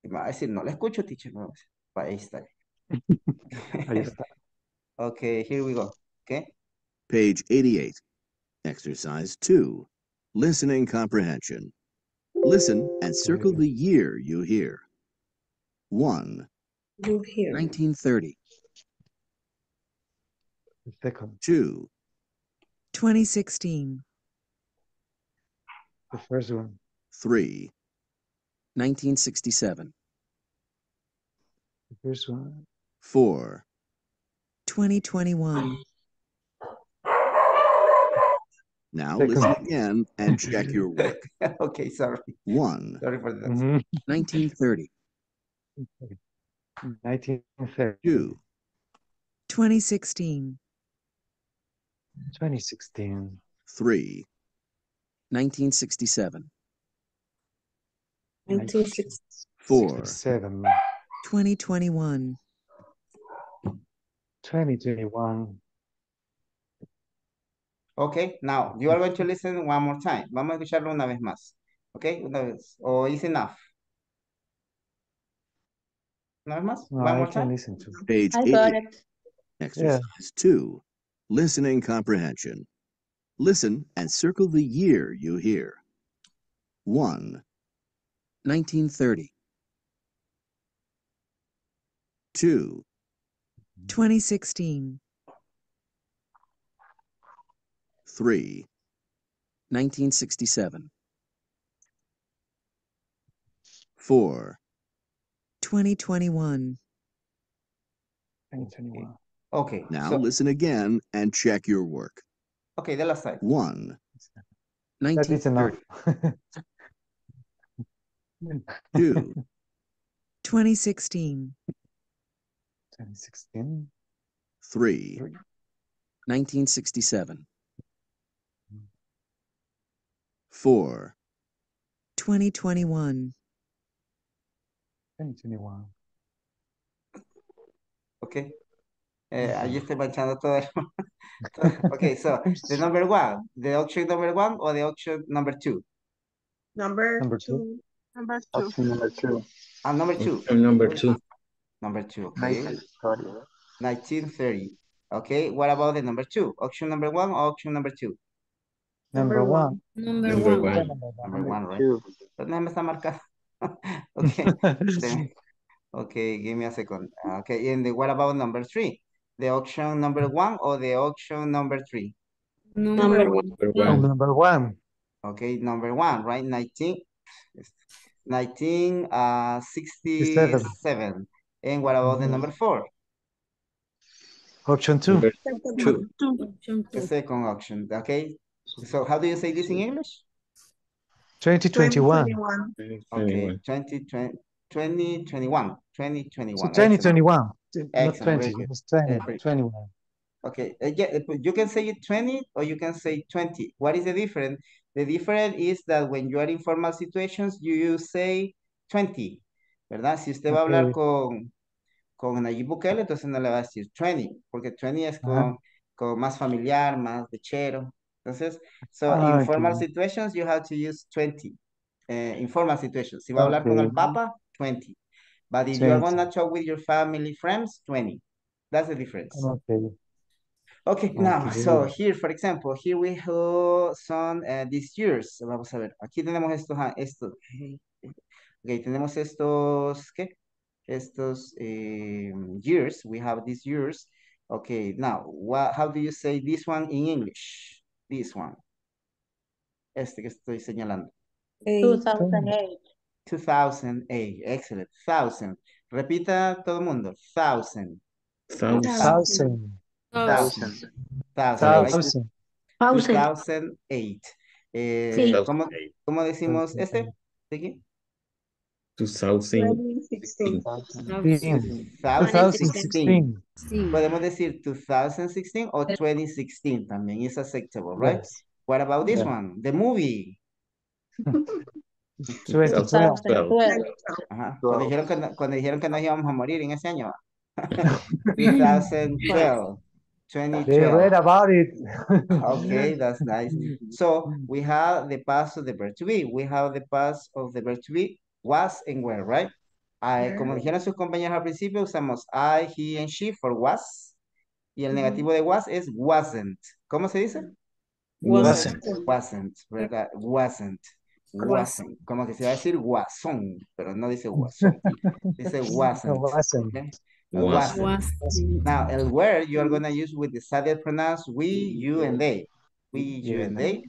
me va a decir, no le escucho, teacher, no, ahí está. Ahí está. Okay, here we go. Okay. Page 88. Exercise 2. Listening comprehension. Listen and circle the year you hear. 1. You hear. 1930. The second, 2. 2016, the first one, 3. 1967. the first one, 4. 2021, Now Second. listen again and check your work. okay, sorry. 1. Sorry for that. Mhm. 1930. 1930, 2. 2016, 2016, 3. 1967. 1960. 4. 67, 2021, 2021. Okay, now you are going to listen one more time. Vamos a escucharlo una vez más. Okay, una vez. Or is enough? Una vez más? No, one I more can time? listen to. Page I 88. got it. Exercise 2. Listening comprehension. Listen and circle the year you hear. 1. 1930. 2. Mm-hmm. 2016, 3. 1967. 4. 2021, 2021. Okay, Now so, listen again and check your work. okay, the last side. 1. That is enough. 1930. 2. 2016, 2016, 3. 1967. 4. 2021, 2021. Okay. Eh, allí estoy manchando todo. okay, so the number one, the option number one or the option number two? Number, Number two. two. Number two. Option number two. Ah, number two. Option number two. Number two, okay. 1930. 1930. Okay, what about the number two? Option number one or option number two? Number Number one. Number Number one. one. Number one, right? Two. Pero no me está marcado. okay. okay, give me a second. Okay, and the, what about number three? The auction number one or the auction number three? Number one. Number one. number one. Okay, number one, right? 19, 1967. Uh, and what about the number four? Option two. Number two. Two. The second option, okay? So how do you say this in English? 2021. 2021. Okay, 21. 2020, 2021, 2021. So excellent. 2021. Not Excellent, 20. very good. It's 20, Uh, very- 21. Okay, uh, yeah, uh, you can say it 20 or you can say 20. What is the difference? The difference is that when you are in formal situations, you say 20, ¿verdad? Si usted va a hablar con, con Nayib Bukele, entonces no le va a decir 20, porque 20 es con, con más familiar, más lechero. Entonces, so Ah, in formal okay. situations, you have to use 20. Uh, in formal situations. Si va a hablar con el Okay. Papa, 20. But if you are gonna talk with your family, friends, 20. That's the difference. Okay. Okay, now, so here, for example, here we have some uh, these years. Vamos a ver, aquí tenemos estos, ah, estos. Ok, tenemos estos, ¿qué? Estos eh, years. We have these years. Okay, now, what, how do you say this one in English? This one. Este que estoy señalando. Eight. 2008. 2008. Excellent. Thousand. Repita todo el mundo. Thousand. Thousand. Thousand. Thousand. Thousand? Thousand. 2008. Eh, Sí. ¿cómo, cómo decimos este? ¿De qué? 2016. 2016. 2016. Sí. Podemos decir 2016 o 2016 también. It's acceptable, right? Yes. What about this Yeah. one? The movie. 2012. 2012. Ajá. Cuando dijeron que no, cuando dijeron que nos íbamos a morir en ese año. 2012. They read about it. Okay, that's nice. So we have the past of the verb to be. We have the past of the verb to be was and were, right? I, como dijeron sus compañeros al principio, usamos I, he, and she for was. Y el negativo de was es wasn't. ¿Cómo se dice? Wasn't. Wasn't, ¿verdad? Wasn't. Wasn't. Como que se va a decir guasón, pero no dice guasón. Dice wasn't. Wasn't. okay? Was. Wasn't. Now, el where you are gonna use with the subject pronouns we, you, and they. We, you, and they.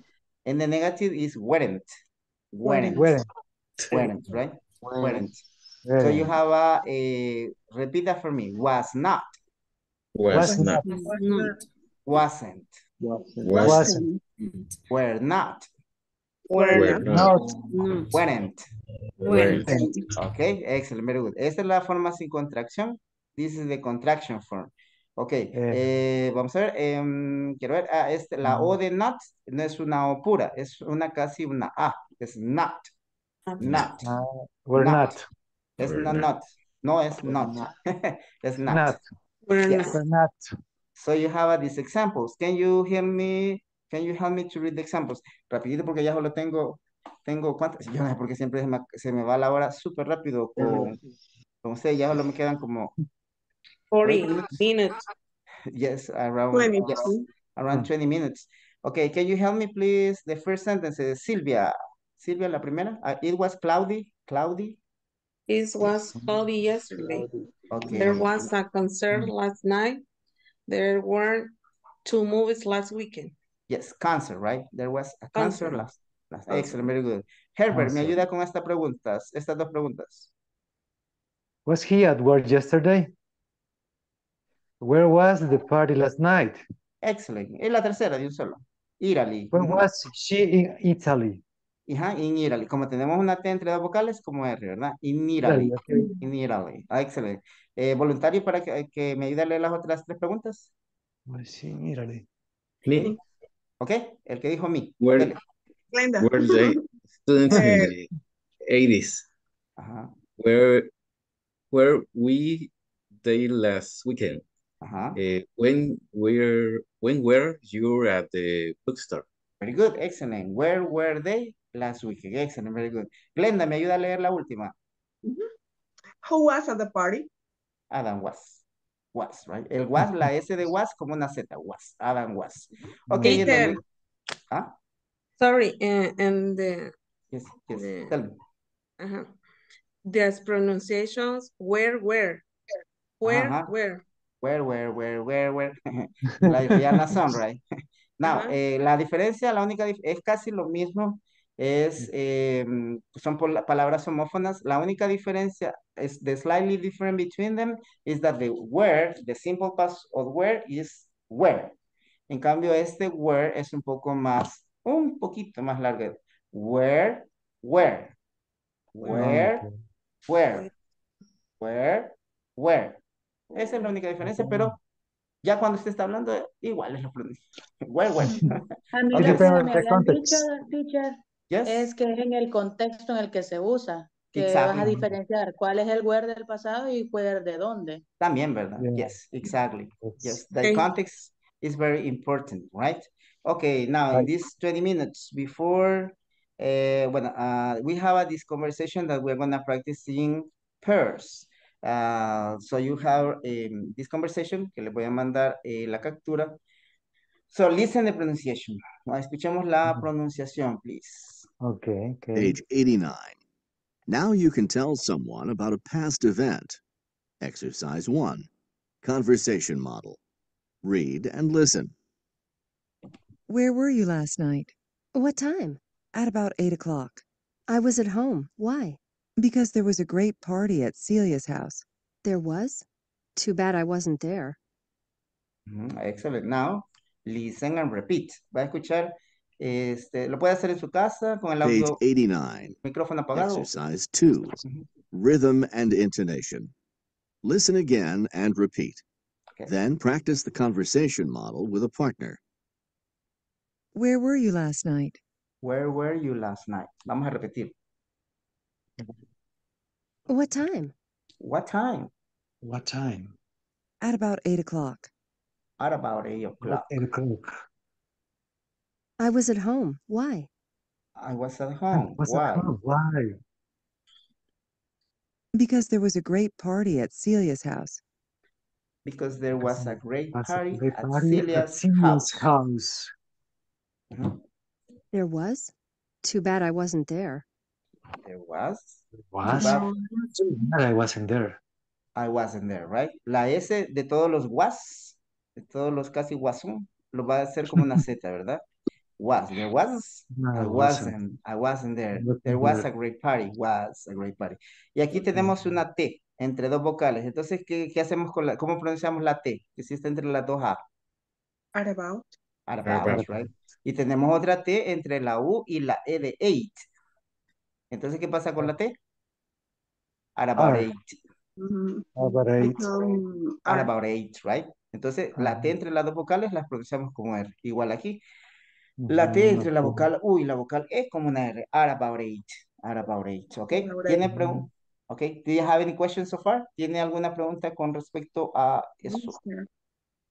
And the negative is weren't. Weren't. Weren't. Weren't, right? Weren't. So you have a, a, repeat that for me. Was not. Was not. Wasn't. Wasn't. Were not. Were Not. Weren't. Weren't. Okay, excellent, very good. Esta es la forma sin contracción. This is the contraction form. Ok, eh, vamos a ver, em, quiero ver, ah, este, la O de not no es una O pura, es una casi una A, es not, not, Uh, we're Not. not. es We're not, not. no es not, es not. Not. We're Yes. We're not. So you have uh, these examples. Can you help me? Can you help me to read the examples? Rapidito porque ya solo tengo, tengo cuántas, yo no sé porque siempre se me, se me va la hora súper rápido con, con usted, ya solo me quedan como 40 minutes. Yes, around, 20. yes, around 20 minutes. Okay, can you help me please? The first sentence is Silvia. Silvia, la primera. Uh, it was cloudy, cloudy. It was cloudy yesterday. Okay. There was a concert last night. There were two movies last weekend. Yes, cancer, right? There was a cancer Cancer. last, last. Cancer. Excellent, very good. Herbert, me Cancer. ayuda con estas preguntas, estas dos preguntas. Was he at work yesterday? Where was the party last night? Excellent. Y la tercera de un solo. Italy. Where Ujú. was she in Italy? Ajá, in Italy. Como tenemos una T entre dos vocales, como R, ¿verdad? In Italy. Italy, okay. In Italy. Ah, excelente. Eh, ¿Voluntario para que, que me ayude a leer las otras tres preguntas? Was she in Italy? Me. ¿Ok? El que dijo mi. Were, Dele. Glenda. were the students in the 80s? Ajá, Where were we they last weekend? ajá. Uh, when were when were you at the bookstore? Very good, excellent. Where were they last week? Excellent, very good. Glenda, ¿me ayuda a leer la última? Who was at the party? Adam was. Was, right? El was, la S de was como una Z, was. Adam was. Ok, y en Peter. ¿Ah? Sorry, and, and the, Yes, yes, the, tell me. uh the pronunciations where, where, where, Ajá. where. Where, where, where, where, where. Like Rihanna right? Now, Ajá. eh, la diferencia, la única, dif- es casi lo mismo, es, eh, son palabras homófonas. La única diferencia es the slightly different between them is that the where, the simple past of where is where. En cambio, este where es un poco más, un poquito más largo. Where, where, where, Okay. where, where, where. Esa es la única diferencia, pero ya cuando usted está hablando, igual es lo pronuncia. Where, where. A mí Ok. lo que Depende me habían dicho, teacher, Yes. es que es en el contexto en el que se usa, que vas Exactly. a diferenciar cuál es el where del pasado y where de dónde. También, ¿verdad? Yeah. Yes, exactly. Yes, the Okay. context is very important, right? Okay, now in these 20 minutes before, uh, bueno, uh, we have a, this conversation that we're gonna practice in pairs. Uh, so you have um, this conversation que le voy a mandar eh, la captura. So listen the pronunciation. Ah, Escuchemos la pronunciación, please. Okay, okay. Page 89. Now you can tell someone about a past event. Exercise 1. Conversation model. Read and listen. Where were you last night? What time? At about 8 o'clock. I was at home. Why? Because there was a great party at Celia's house. There was? Too bad I wasn't there. Ujú, Excellent. Now, listen and repeat. Va a escuchar, este, lo puede hacer en su casa con el Page 89. micrófono apagado. Exercise 2. Rhythm and intonation. Listen again and repeat. Okay. Then practice the conversation model with a partner. Where were you last night? Where were you last night? Vamos a repetir. What time? What time? What time? At about 8 o'clock. At about 8 o'clock. Eight o'clock. I was at home. Why? I was at I home. was at Why? home. Why? Because there was a great party at Celia's house. Because there was a great Was a party great at party at Celia's Celia's house. house. Mhm. There was? Too bad I wasn't there. There was. Was? bad. Too bad I wasn't there. I wasn't there, right? La S de todos los was, de todos los casi guasón, lo va a hacer como una Z, ¿verdad? Was, there was, No, I I wasn't. wasn't, I wasn't there. There was a great party, was a great party. Y aquí tenemos una T entre dos vocales. Entonces, ¿qué, qué hacemos con la, cómo pronunciamos la T? Que si está entre las dos A. At about. At About. about, right? Y tenemos otra T entre la U y la E de eight. Entonces, ¿qué pasa con la T? At about Are. eight. Mhm. About eight. Become At about eight, right? Entonces, la T entre las dos vocales las pronunciamos como R. Igual aquí. La T entre la vocal U y la vocal E como una R. At about eight. At about eight, ¿ok? ¿Tiene pregunta? ¿Ok? Do you have any questions so far? ¿Tiene alguna pregunta con respecto a eso?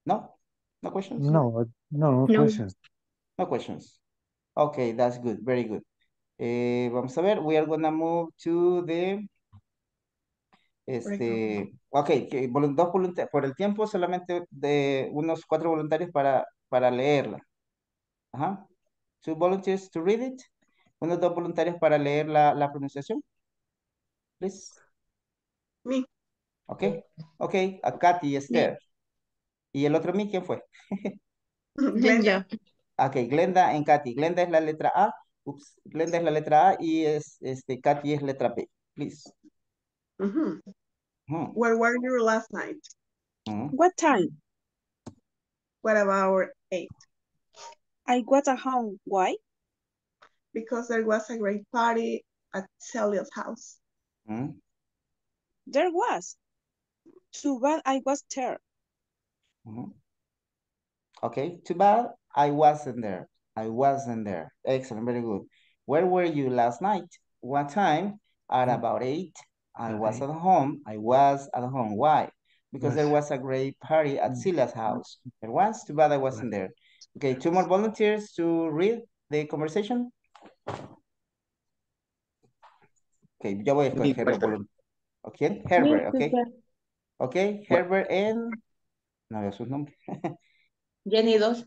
¿No? ¿No questions? No, no, no No. questions. No questions. Okay, that's good. Very good. Eh, vamos a ver. We are gonna move to the... Este, ok, que dos voluntarios, por el tiempo solamente de unos cuatro voluntarios para, para leerla. Ajá. Two volunteers to read it. Unos dos voluntarios para leer la, la pronunciación. Please. Me. Ok, ok, a Katy y Esther. ¿Y el otro me quién fue? Glenda. Ok, Glenda en Katy. Glenda es la letra A. Ups, Glenda es la letra A y es, este, Katy es letra B. Please. Ujú, Where were you last night? What time? What about eight? I was at home. Why? Because there was a great party at Celia's house. ujú. There was. Too bad I was there. Mhm. Okay, too bad I wasn't there. I wasn't there. Excellent, very good. Where were you last night? What time? At hmm. about eight. I At was at home. I was at home. Why? Because there Was. was a great party at hmm. Celia's house. There was. Too bad I wasn't there. Okay, two more volunteers to read the conversation. Okay, yo voy a Me, escoger los teacher. voluntarios. Herbert, okay. Okay, Herbert and... No veo sus nombres. Jenny dos.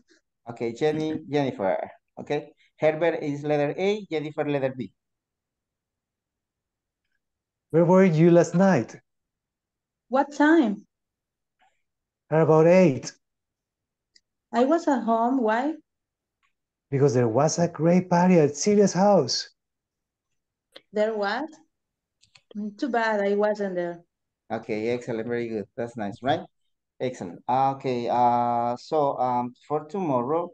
Okay, Jenny, Jennifer. Okay, Herbert is letter A, Jennifer letter B. Where were you last night? What time? About eight. I was at home. Why? Because there was a great party at Celia's house. There was. Too bad I wasn't there. Okay, excellent, very good. That's nice, right? Excellent. Okay, uh, so um, for tomorrow,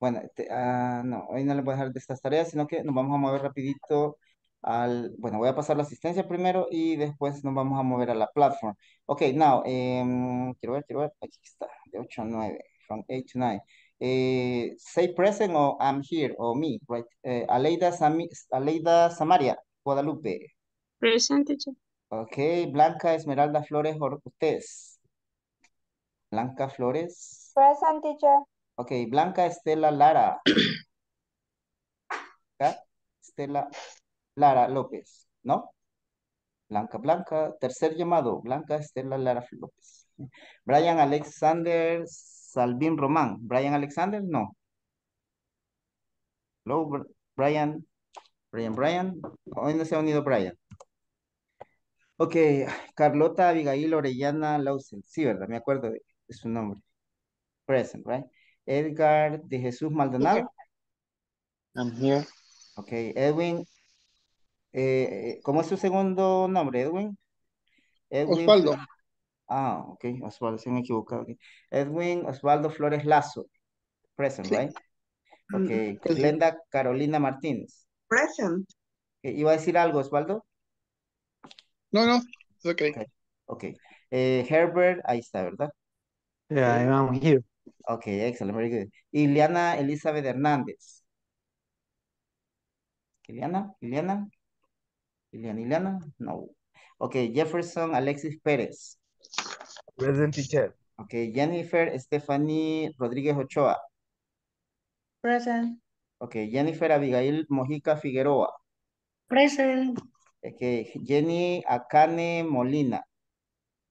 bueno, te- ah, no, hoy no les voy a dejar de estas tareas, sino que nos vamos a mover rapidito al, bueno, voy a pasar la asistencia primero y después nos vamos a mover a la platform. Okay, now, em, quiero ver, quiero ver, aquí está, de 8 a 9, from 8 to 9. Eh, say present or I'm here, or me, right? Eh, Aleida, Sami, Aleida Samaria, Guadalupe. Present, teacher. Ok, Blanca Esmeralda Flores Ortiz. Blanca Flores. Present teacher. Ok, Blanca Estela Lara. Estela Lara López, ¿no? Blanca, Blanca. Tercer llamado, Blanca Estela Lara López. Brian Alexander Salvin Román. Brian Alexander, no. Hello, Br- Brian. Brian, Brian. Hoy no se ha unido Brian. Ok, Carlota Abigail Orellana Lausel. Sí, ¿verdad? Me acuerdo de, de su nombre. Present, right? Edgar de Jesús Maldonado. I'm here. Ok, Edwin. eh, eh, ¿cómo es su segundo nombre, Edwin? Edwin Osvaldo. Ah, ok, Osvaldo, se me equivocado. ok. Edwin Osvaldo Flores Lazo. Present, Sí. right? Ok, Present. Glenda Carolina Martínez. Present. Eh, ¿Iba a decir algo, Osvaldo? No, no, it's okay. Ok, ok. Eh, Herbert, ahí está, ¿verdad? Yeah, Okay. I'm here. Ok, excellent, very good. Ileana Elizabeth Hernández. Ileana, Ileana, Ileana, Ileana, no. Ok, Jefferson Alexis Pérez. Present teacher. Okay, Jennifer Stephanie Rodríguez Ochoa. Present. Okay, Jennifer Abigail Mojica Figueroa. Present. Okay, Jenny Akane Molina.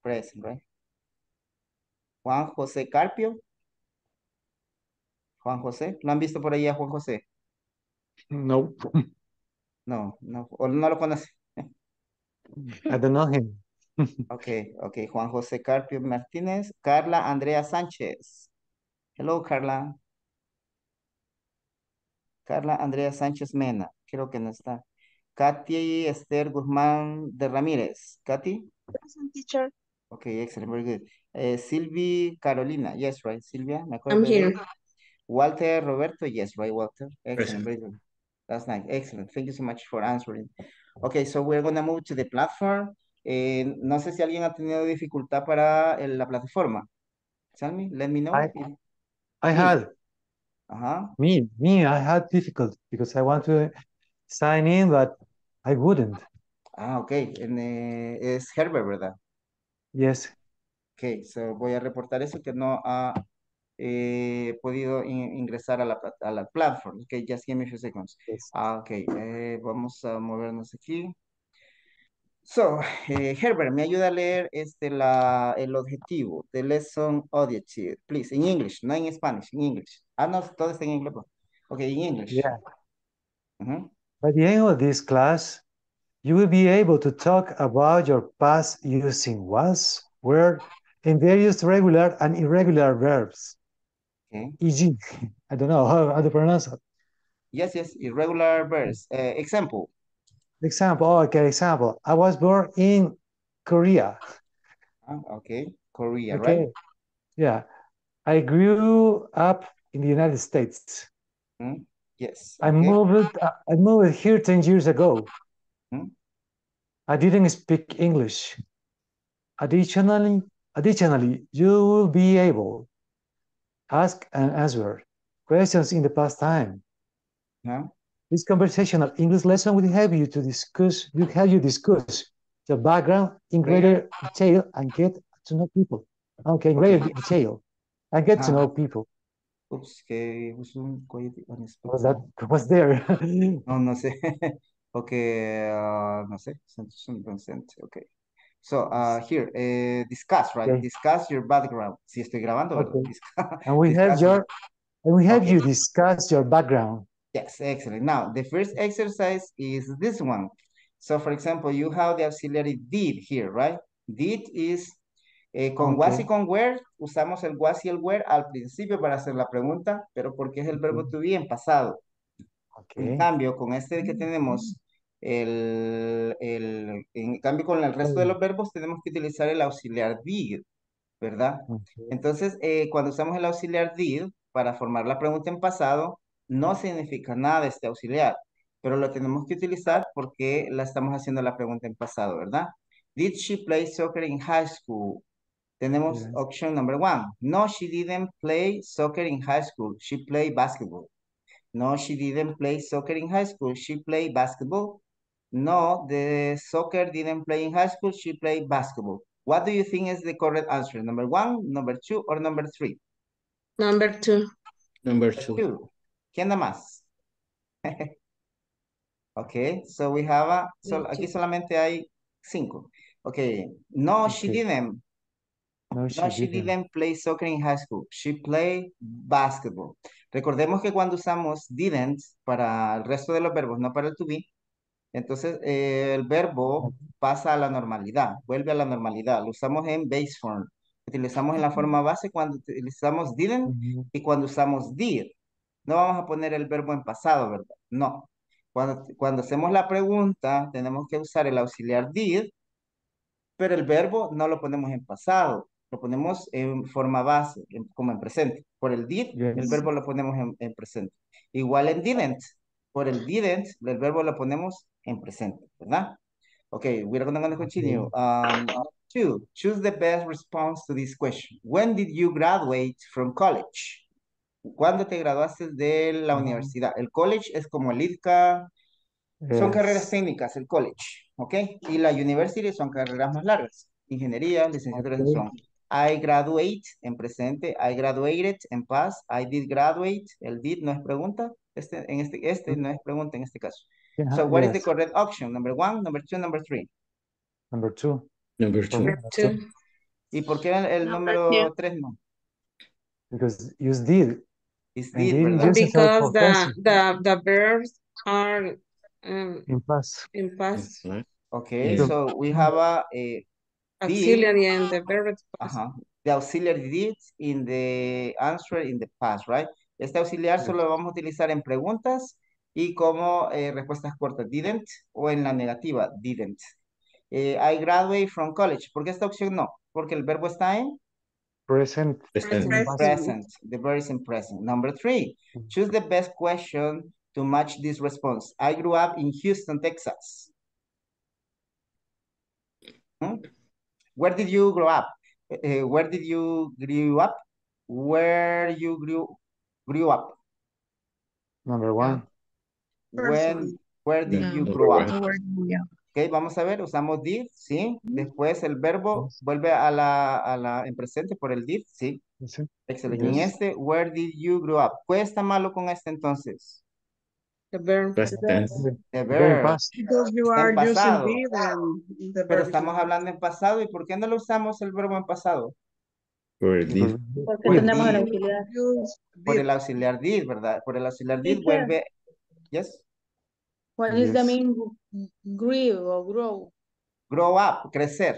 Present, right? Juan José Carpio. Juan José, ¿lo han visto por ahí a Juan José? No, No, no, o no lo conoce. I don't know him. Okay, okay, Juan José Carpio Martínez. Carla Andrea Sánchez. Hello, Carla. Carla Andrea Sánchez Mena. Creo que no está. Katy Esther Guzmán de Ramírez. Katy? Present teacher. Okay, excellent, very good. Eh, Silvi Carolina. Yes, right, Silvia? ¿Me acuerdo I'm here. Walter Roberto. Yes, right, Walter. Present. Excellent, very good. That's nice. Excellent. Thank you so much for answering. Okay, so we're gonna move to the platform. Eh, no sé si alguien ha tenido dificultad para el- la plataforma. Tell me, let me know. I had Ajá. me me I had difficult because I want to sign in, but I wouldn't. Ah, ok. En, eh, es Herbert, ¿verdad? Yes. Ok, so voy a reportar eso que no ha eh, podido in- ingresar a la, plat- a la platform. Ok, just give me a few seconds. Yes. Ah, ok, eh, vamos a movernos aquí. So, eh, Herbert, ¿me ayuda a leer este, la, el objetivo the lesson objective? Please, in English, no en Spanish, in English. Ah, no, todo está en inglés. Ok, in English. Yeah. Ujú. By the end of this class, you will be able to talk about your past using was, were, and various regular and irregular verbs. Okay. E.g., I don't know how, how to pronounce it. Yes, yes, irregular verbs. Eh, example. Example, oh, okay, example. I was born in Korea. Ah, okay, Korea, Okay. right? Yeah. I grew up in the United States. Mm, Yes, I okay. moved I moved here 10 years ago. Mm. I didn't speak English. Additionally, additionally, you will be able ask and answer questions in the past time. Yeah. This conversational English lesson will help you to discuss, will help you discuss the background in greater detail and get to know people. Okay, in greater detail and get to Ah. know people. Oops, que was un quiet Was that was there? No, no sé. Okay, uh, no sé. Consent. Okay. So, uh, here, eh, discuss, right? Okay. Discuss your background. Si estoy grabando. Okay. And we have your and we have Okay. you discuss your background. Yes, excellent. Now, the first exercise is this one. So, for example, you have the auxiliary did here, right? Did is, eh, con was y con were, usamos el was y el were al principio para hacer la pregunta, pero porque es el verbo to be en pasado. En Okay. cambio, con este que tenemos, el, el, en cambio con el resto de los verbos tenemos que utilizar el auxiliar did, ¿verdad? Okay. Entonces, eh, cuando usamos el auxiliar did para formar la pregunta en pasado, no significa nada este auxiliar, pero lo tenemos que utilizar porque la estamos haciendo la pregunta en pasado, ¿verdad? Did she play soccer in high school? Tenemos Yes. option number one. No, she didn't play soccer in high school. She played basketball. No, she didn't play soccer in high school. She played basketball. No, the soccer didn't play in high school. She played basketball. What do you think is the correct answer? Number one, number two, or number three? Number two. Number Number two. ¿Quién da más? Okay, so we have a, sol- aquí solamente hay cinco. Okay, no, she Okay. didn't. No, she No, she didn't. didn't play soccer in high school. She played basketball. Recordemos que cuando usamos didn't para el resto de los verbos, no para el to be, entonces eh, el verbo pasa a la normalidad, vuelve a la normalidad. Lo usamos en base form. Utilizamos en la forma base cuando utilizamos didn't y cuando usamos did. No vamos a poner el verbo en pasado, ¿verdad? No. Cuando, cuando hacemos la pregunta, tenemos que usar el auxiliar did, pero el verbo no lo ponemos en pasado, lo ponemos en forma base, en- como en presente. Por el did, el verbo lo ponemos en, en presente. Igual en didn't, por el didn't, el verbo lo ponemos en presente, ¿verdad? Okay, we're gonna, gonna continue. Um, two, choose the best response to this question. When did you graduate from college? ¿Cuándo te graduaste de la universidad? El college es como el ITCA, son carreras Yes. técnicas, el college, ¿ok? Y la university son carreras más largas. Ingeniería, licenciaturas Okay. son I graduate en presente, I graduated en past, I did graduate, el did no es pregunta, este, en este, este no es pregunta en este caso. Yeah, So what is the yes. correct option? Number one, number two, number three. Number two. Number two. Number two. ¿Y por qué el, el Number número tres no? Because you did. Is And did, Because the, the, the verbs are um, in past. in past. Okay, So- so we have a, a did, auxiliary and the verb past. ajá, the auxiliary did in the answer in the past, right? Este auxiliar solo lo vamos a utilizar en preguntas y como eh, respuestas cortas, didn't, o en la negativa, didn't. Eh, I graduate from college. ¿Por qué esta opción no? Porque el verbo está en Present. Present. in present. The verb in present. Number three, choose the best question to match this response. I grew up in Houston, Texas. Hmm? Where did you grow up? Eh, where did you grew up? Where you grew grew up? Number one. When, Person. where did No. you grow up? Ok, vamos a ver, usamos did, ¿sí? Después el verbo vuelve a la, a la en presente por el did, ¿sí? Yes. Excelente. Y en Yes. este, where did you grow up? ¿Cuál está malo con este entonces? The verb. The verb. past. Because you are using pasado. did and the Pero verb estamos hablando en pasado, ¿y por qué no lo usamos el verbo en pasado? For did. Porque Por tenemos el did, auxiliar. Por did. el auxiliar did, ¿verdad? Por el auxiliar did vuelve, yes, What is the mean grew or grow? grow up, crecer,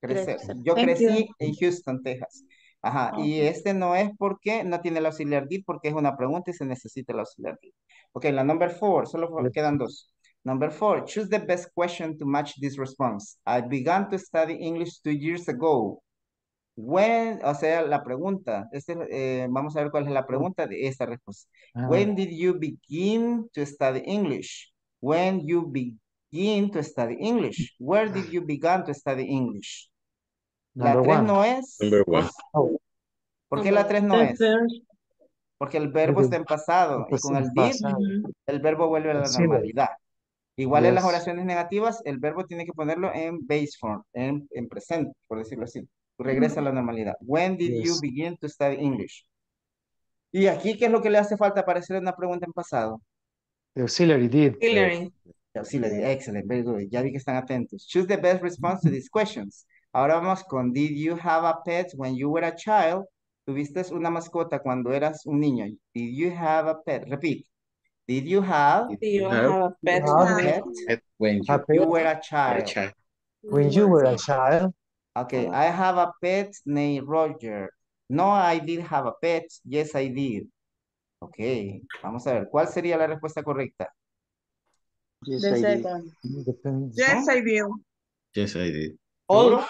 crecer. Crecer. Yo Thank you. crecí en Houston, Texas. Ajá, y este no es porque no tiene el auxiliar did, porque es una pregunta y se necesita el auxiliar did. Ok, la number four, solo quedan dos. Number four, choose the best question to match this response. I began to study English two years ago. When, o sea, la pregunta, este, eh, vamos a ver cuál es la pregunta de esta respuesta. Ah, When did you begin to study English? When you begin to study English? Where did you begin to study English? La Number tres one. no es. Number one. Oh, ¿Por qué la tres no The es? Porque el verbo está en pasado y Pues con el did el verbo vuelve a la normalidad. Igual en las Yes. oraciones negativas, el verbo tiene que ponerlo en base form, en, en presente, por decirlo así. Regresa a la normalidad. When did you begin to study English? Y aquí, ¿qué es lo que le hace falta para hacer una pregunta en pasado? The auxiliary did. Auxiliary. Auxiliary, excellent, very good. Ya vi que están atentos. Choose the best response to these questions. Ahora vamos con, did you have a pet when you were a child? ¿Tuviste una mascota cuando eras un niño? Did you have a pet? Repeat. Did you have Do you have have a pet? when- pet Pet when you were a child. when you were a child. Okay, I have a pet named Roger. No, I did have a pet. Yes, I did. Ok, vamos a ver. ¿Cuál sería la respuesta correcta? Yes, I did. Yes, I do. Yes, I did. ¿Seguro?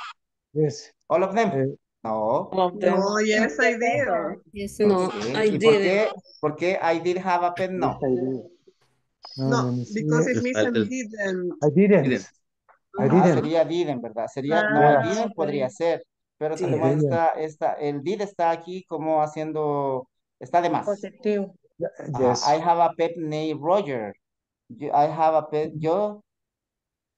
Yes. All of them? Eh, No. All of them. No, yes, I do. Yes, No, Ok, I ¿Y por didn't. qué, por qué I did have a pet? Yes, No. I did. no, No, because it means I did. didn't. I didn't. Ah, sería didn't, ¿verdad? Sería, no, Ah, didn't ok. podría ser, pero Sí. tenemos Ok. esta, esta, el did está aquí como haciendo, está de más. Positivo. Ajá, Yes. I have a pet named Roger. Yo- I have a pet, yo,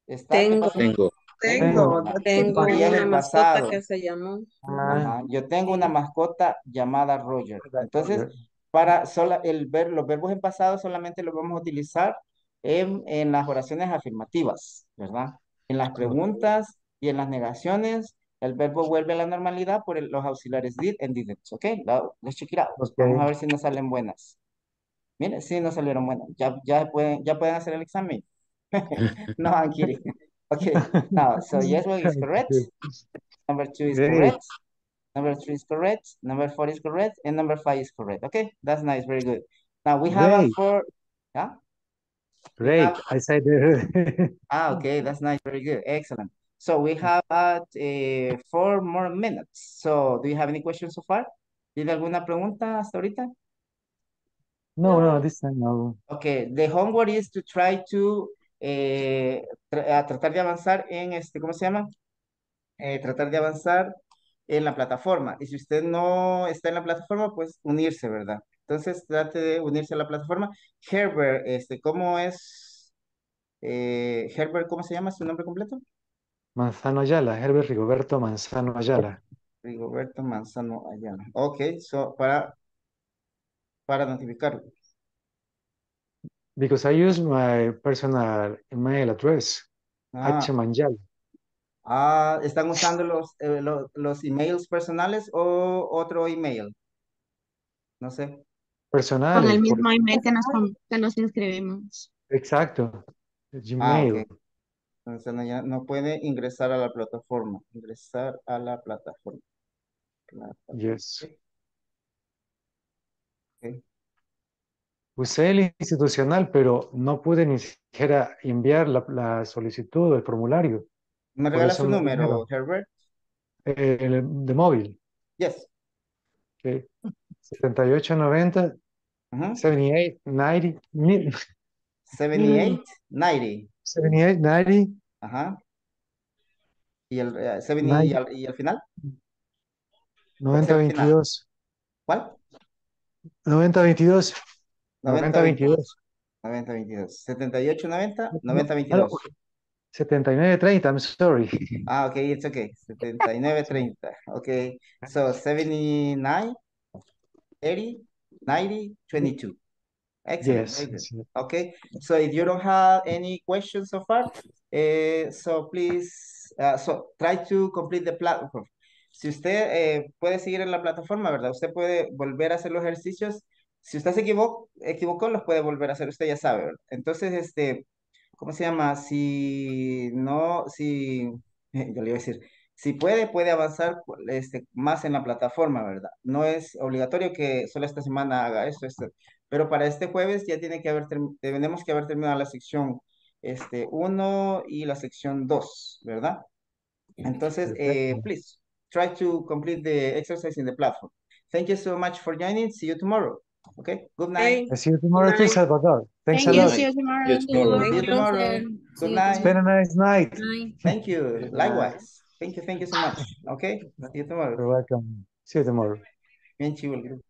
está, ¿qué Tengo. Tengo. Tengo. Tengo una el mascota pasado. que se llamó. Ah, Ajá, Yo tengo una mascota llamada Roger. Roger. Entonces, para sola, el ver, los verbos en pasado solamente los vamos a utilizar en, en las oraciones afirmativas, ¿verdad? En las preguntas y en las negaciones, el verbo vuelve a la normalidad por el- los auxiliares did and didn't. ¿Ok? Now, let's check it out. Vamos a ver si nos salen buenas. Miren, sí nos salieron buenas. Ya, ya, pueden, ya pueden hacer el examen. no, I'm kidding. Okay, now, so yes one is correct. Number two is correct. Number three is correct. Number four is correct. And number five is correct. Okay, that's nice. Very good. Now we have a four. Yeah. Great. I said Ah, okay, that's nice. Very good. Excellent. So we have at uh, four more minutes. So do you have any questions so far? ¿Tiene alguna pregunta hasta ahorita? No, no, this time no. Okay, the homework is to try to eh, tra- tratar de avanzar en este, ¿cómo se llama? Eh, tratar de avanzar en la plataforma. Y si usted no está en la plataforma, pues unirse, ¿verdad? Entonces trate de unirse a la plataforma. Herbert, este, ¿cómo es? Eh, Herbert, ¿cómo se llama su nombre completo? Manzano Ayala, Herbert Rigoberto Manzano Ayala. Rigoberto Manzano Ayala. Ok, so para, para notificarlo. Because I use my personal email address, Ah. H. Manjal. Ah, ¿están usando los, eh, lo- los emails personales o otro email? No sé. Con Personales. el por- mismo email que nos, con- que nos inscribimos. Exacto. Ah, Gmail. ok. Entonces no, ya no puede ingresar a la plataforma. Ingresar a la plataforma. Plataforma. Yes. Ok. Usé el institucional, pero no pude ni siquiera enviar la, la solicitud o el formulario. ¿Me Por regala eso su me número, Herbert? eh, el de móvil. Yes. Ok. 7890 Ujú. 78 90 mil- 78, 90. 78 90 Ajá. ¿Y el, eh, 70 y, Ninety. al, y al final? 90 al final. 22 ¿Cuál? 90 22 90 22 90, 22. 78, 90, 90, Ah, 22. 79 30 I'm sorry. Ah, okay, it's okay. 79, 30. Okay, so 79, 80, 90, 22. Excellent, Yes, yes. Okay, so if you don't have any questions so far, eh, so please, uh, so try to complete the platform. Si usted eh, puede seguir en la plataforma, ¿verdad? Usted puede volver a hacer los ejercicios. Si usted se equivocó, equivocó, los puede volver a hacer, usted ya sabe, ¿verdad? Entonces, este, ¿cómo se llama? Si no, si, yo le iba a decir, si puede, puede avanzar este, más en la plataforma, ¿verdad? No es obligatorio que solo esta semana haga esto, esto, pero para este jueves ya tiene que haber, tenemos que haber terminado la sección este, 1 y la sección 2, ¿verdad? Entonces, eh, please, try to complete the exercise in the platform. Thank you so much for joining. See you tomorrow. Okay, good night. See you tomorrow too, night. Salvador. Thanks Thank a you. lot. See you tomorrow. See you tomorrow. See you tomorrow. Good night. Spend a nice night. Thank you. Likewise. Thank you. Thank you so much. Okay, see you tomorrow. You're welcome. See you tomorrow. Bien chivo el grupo.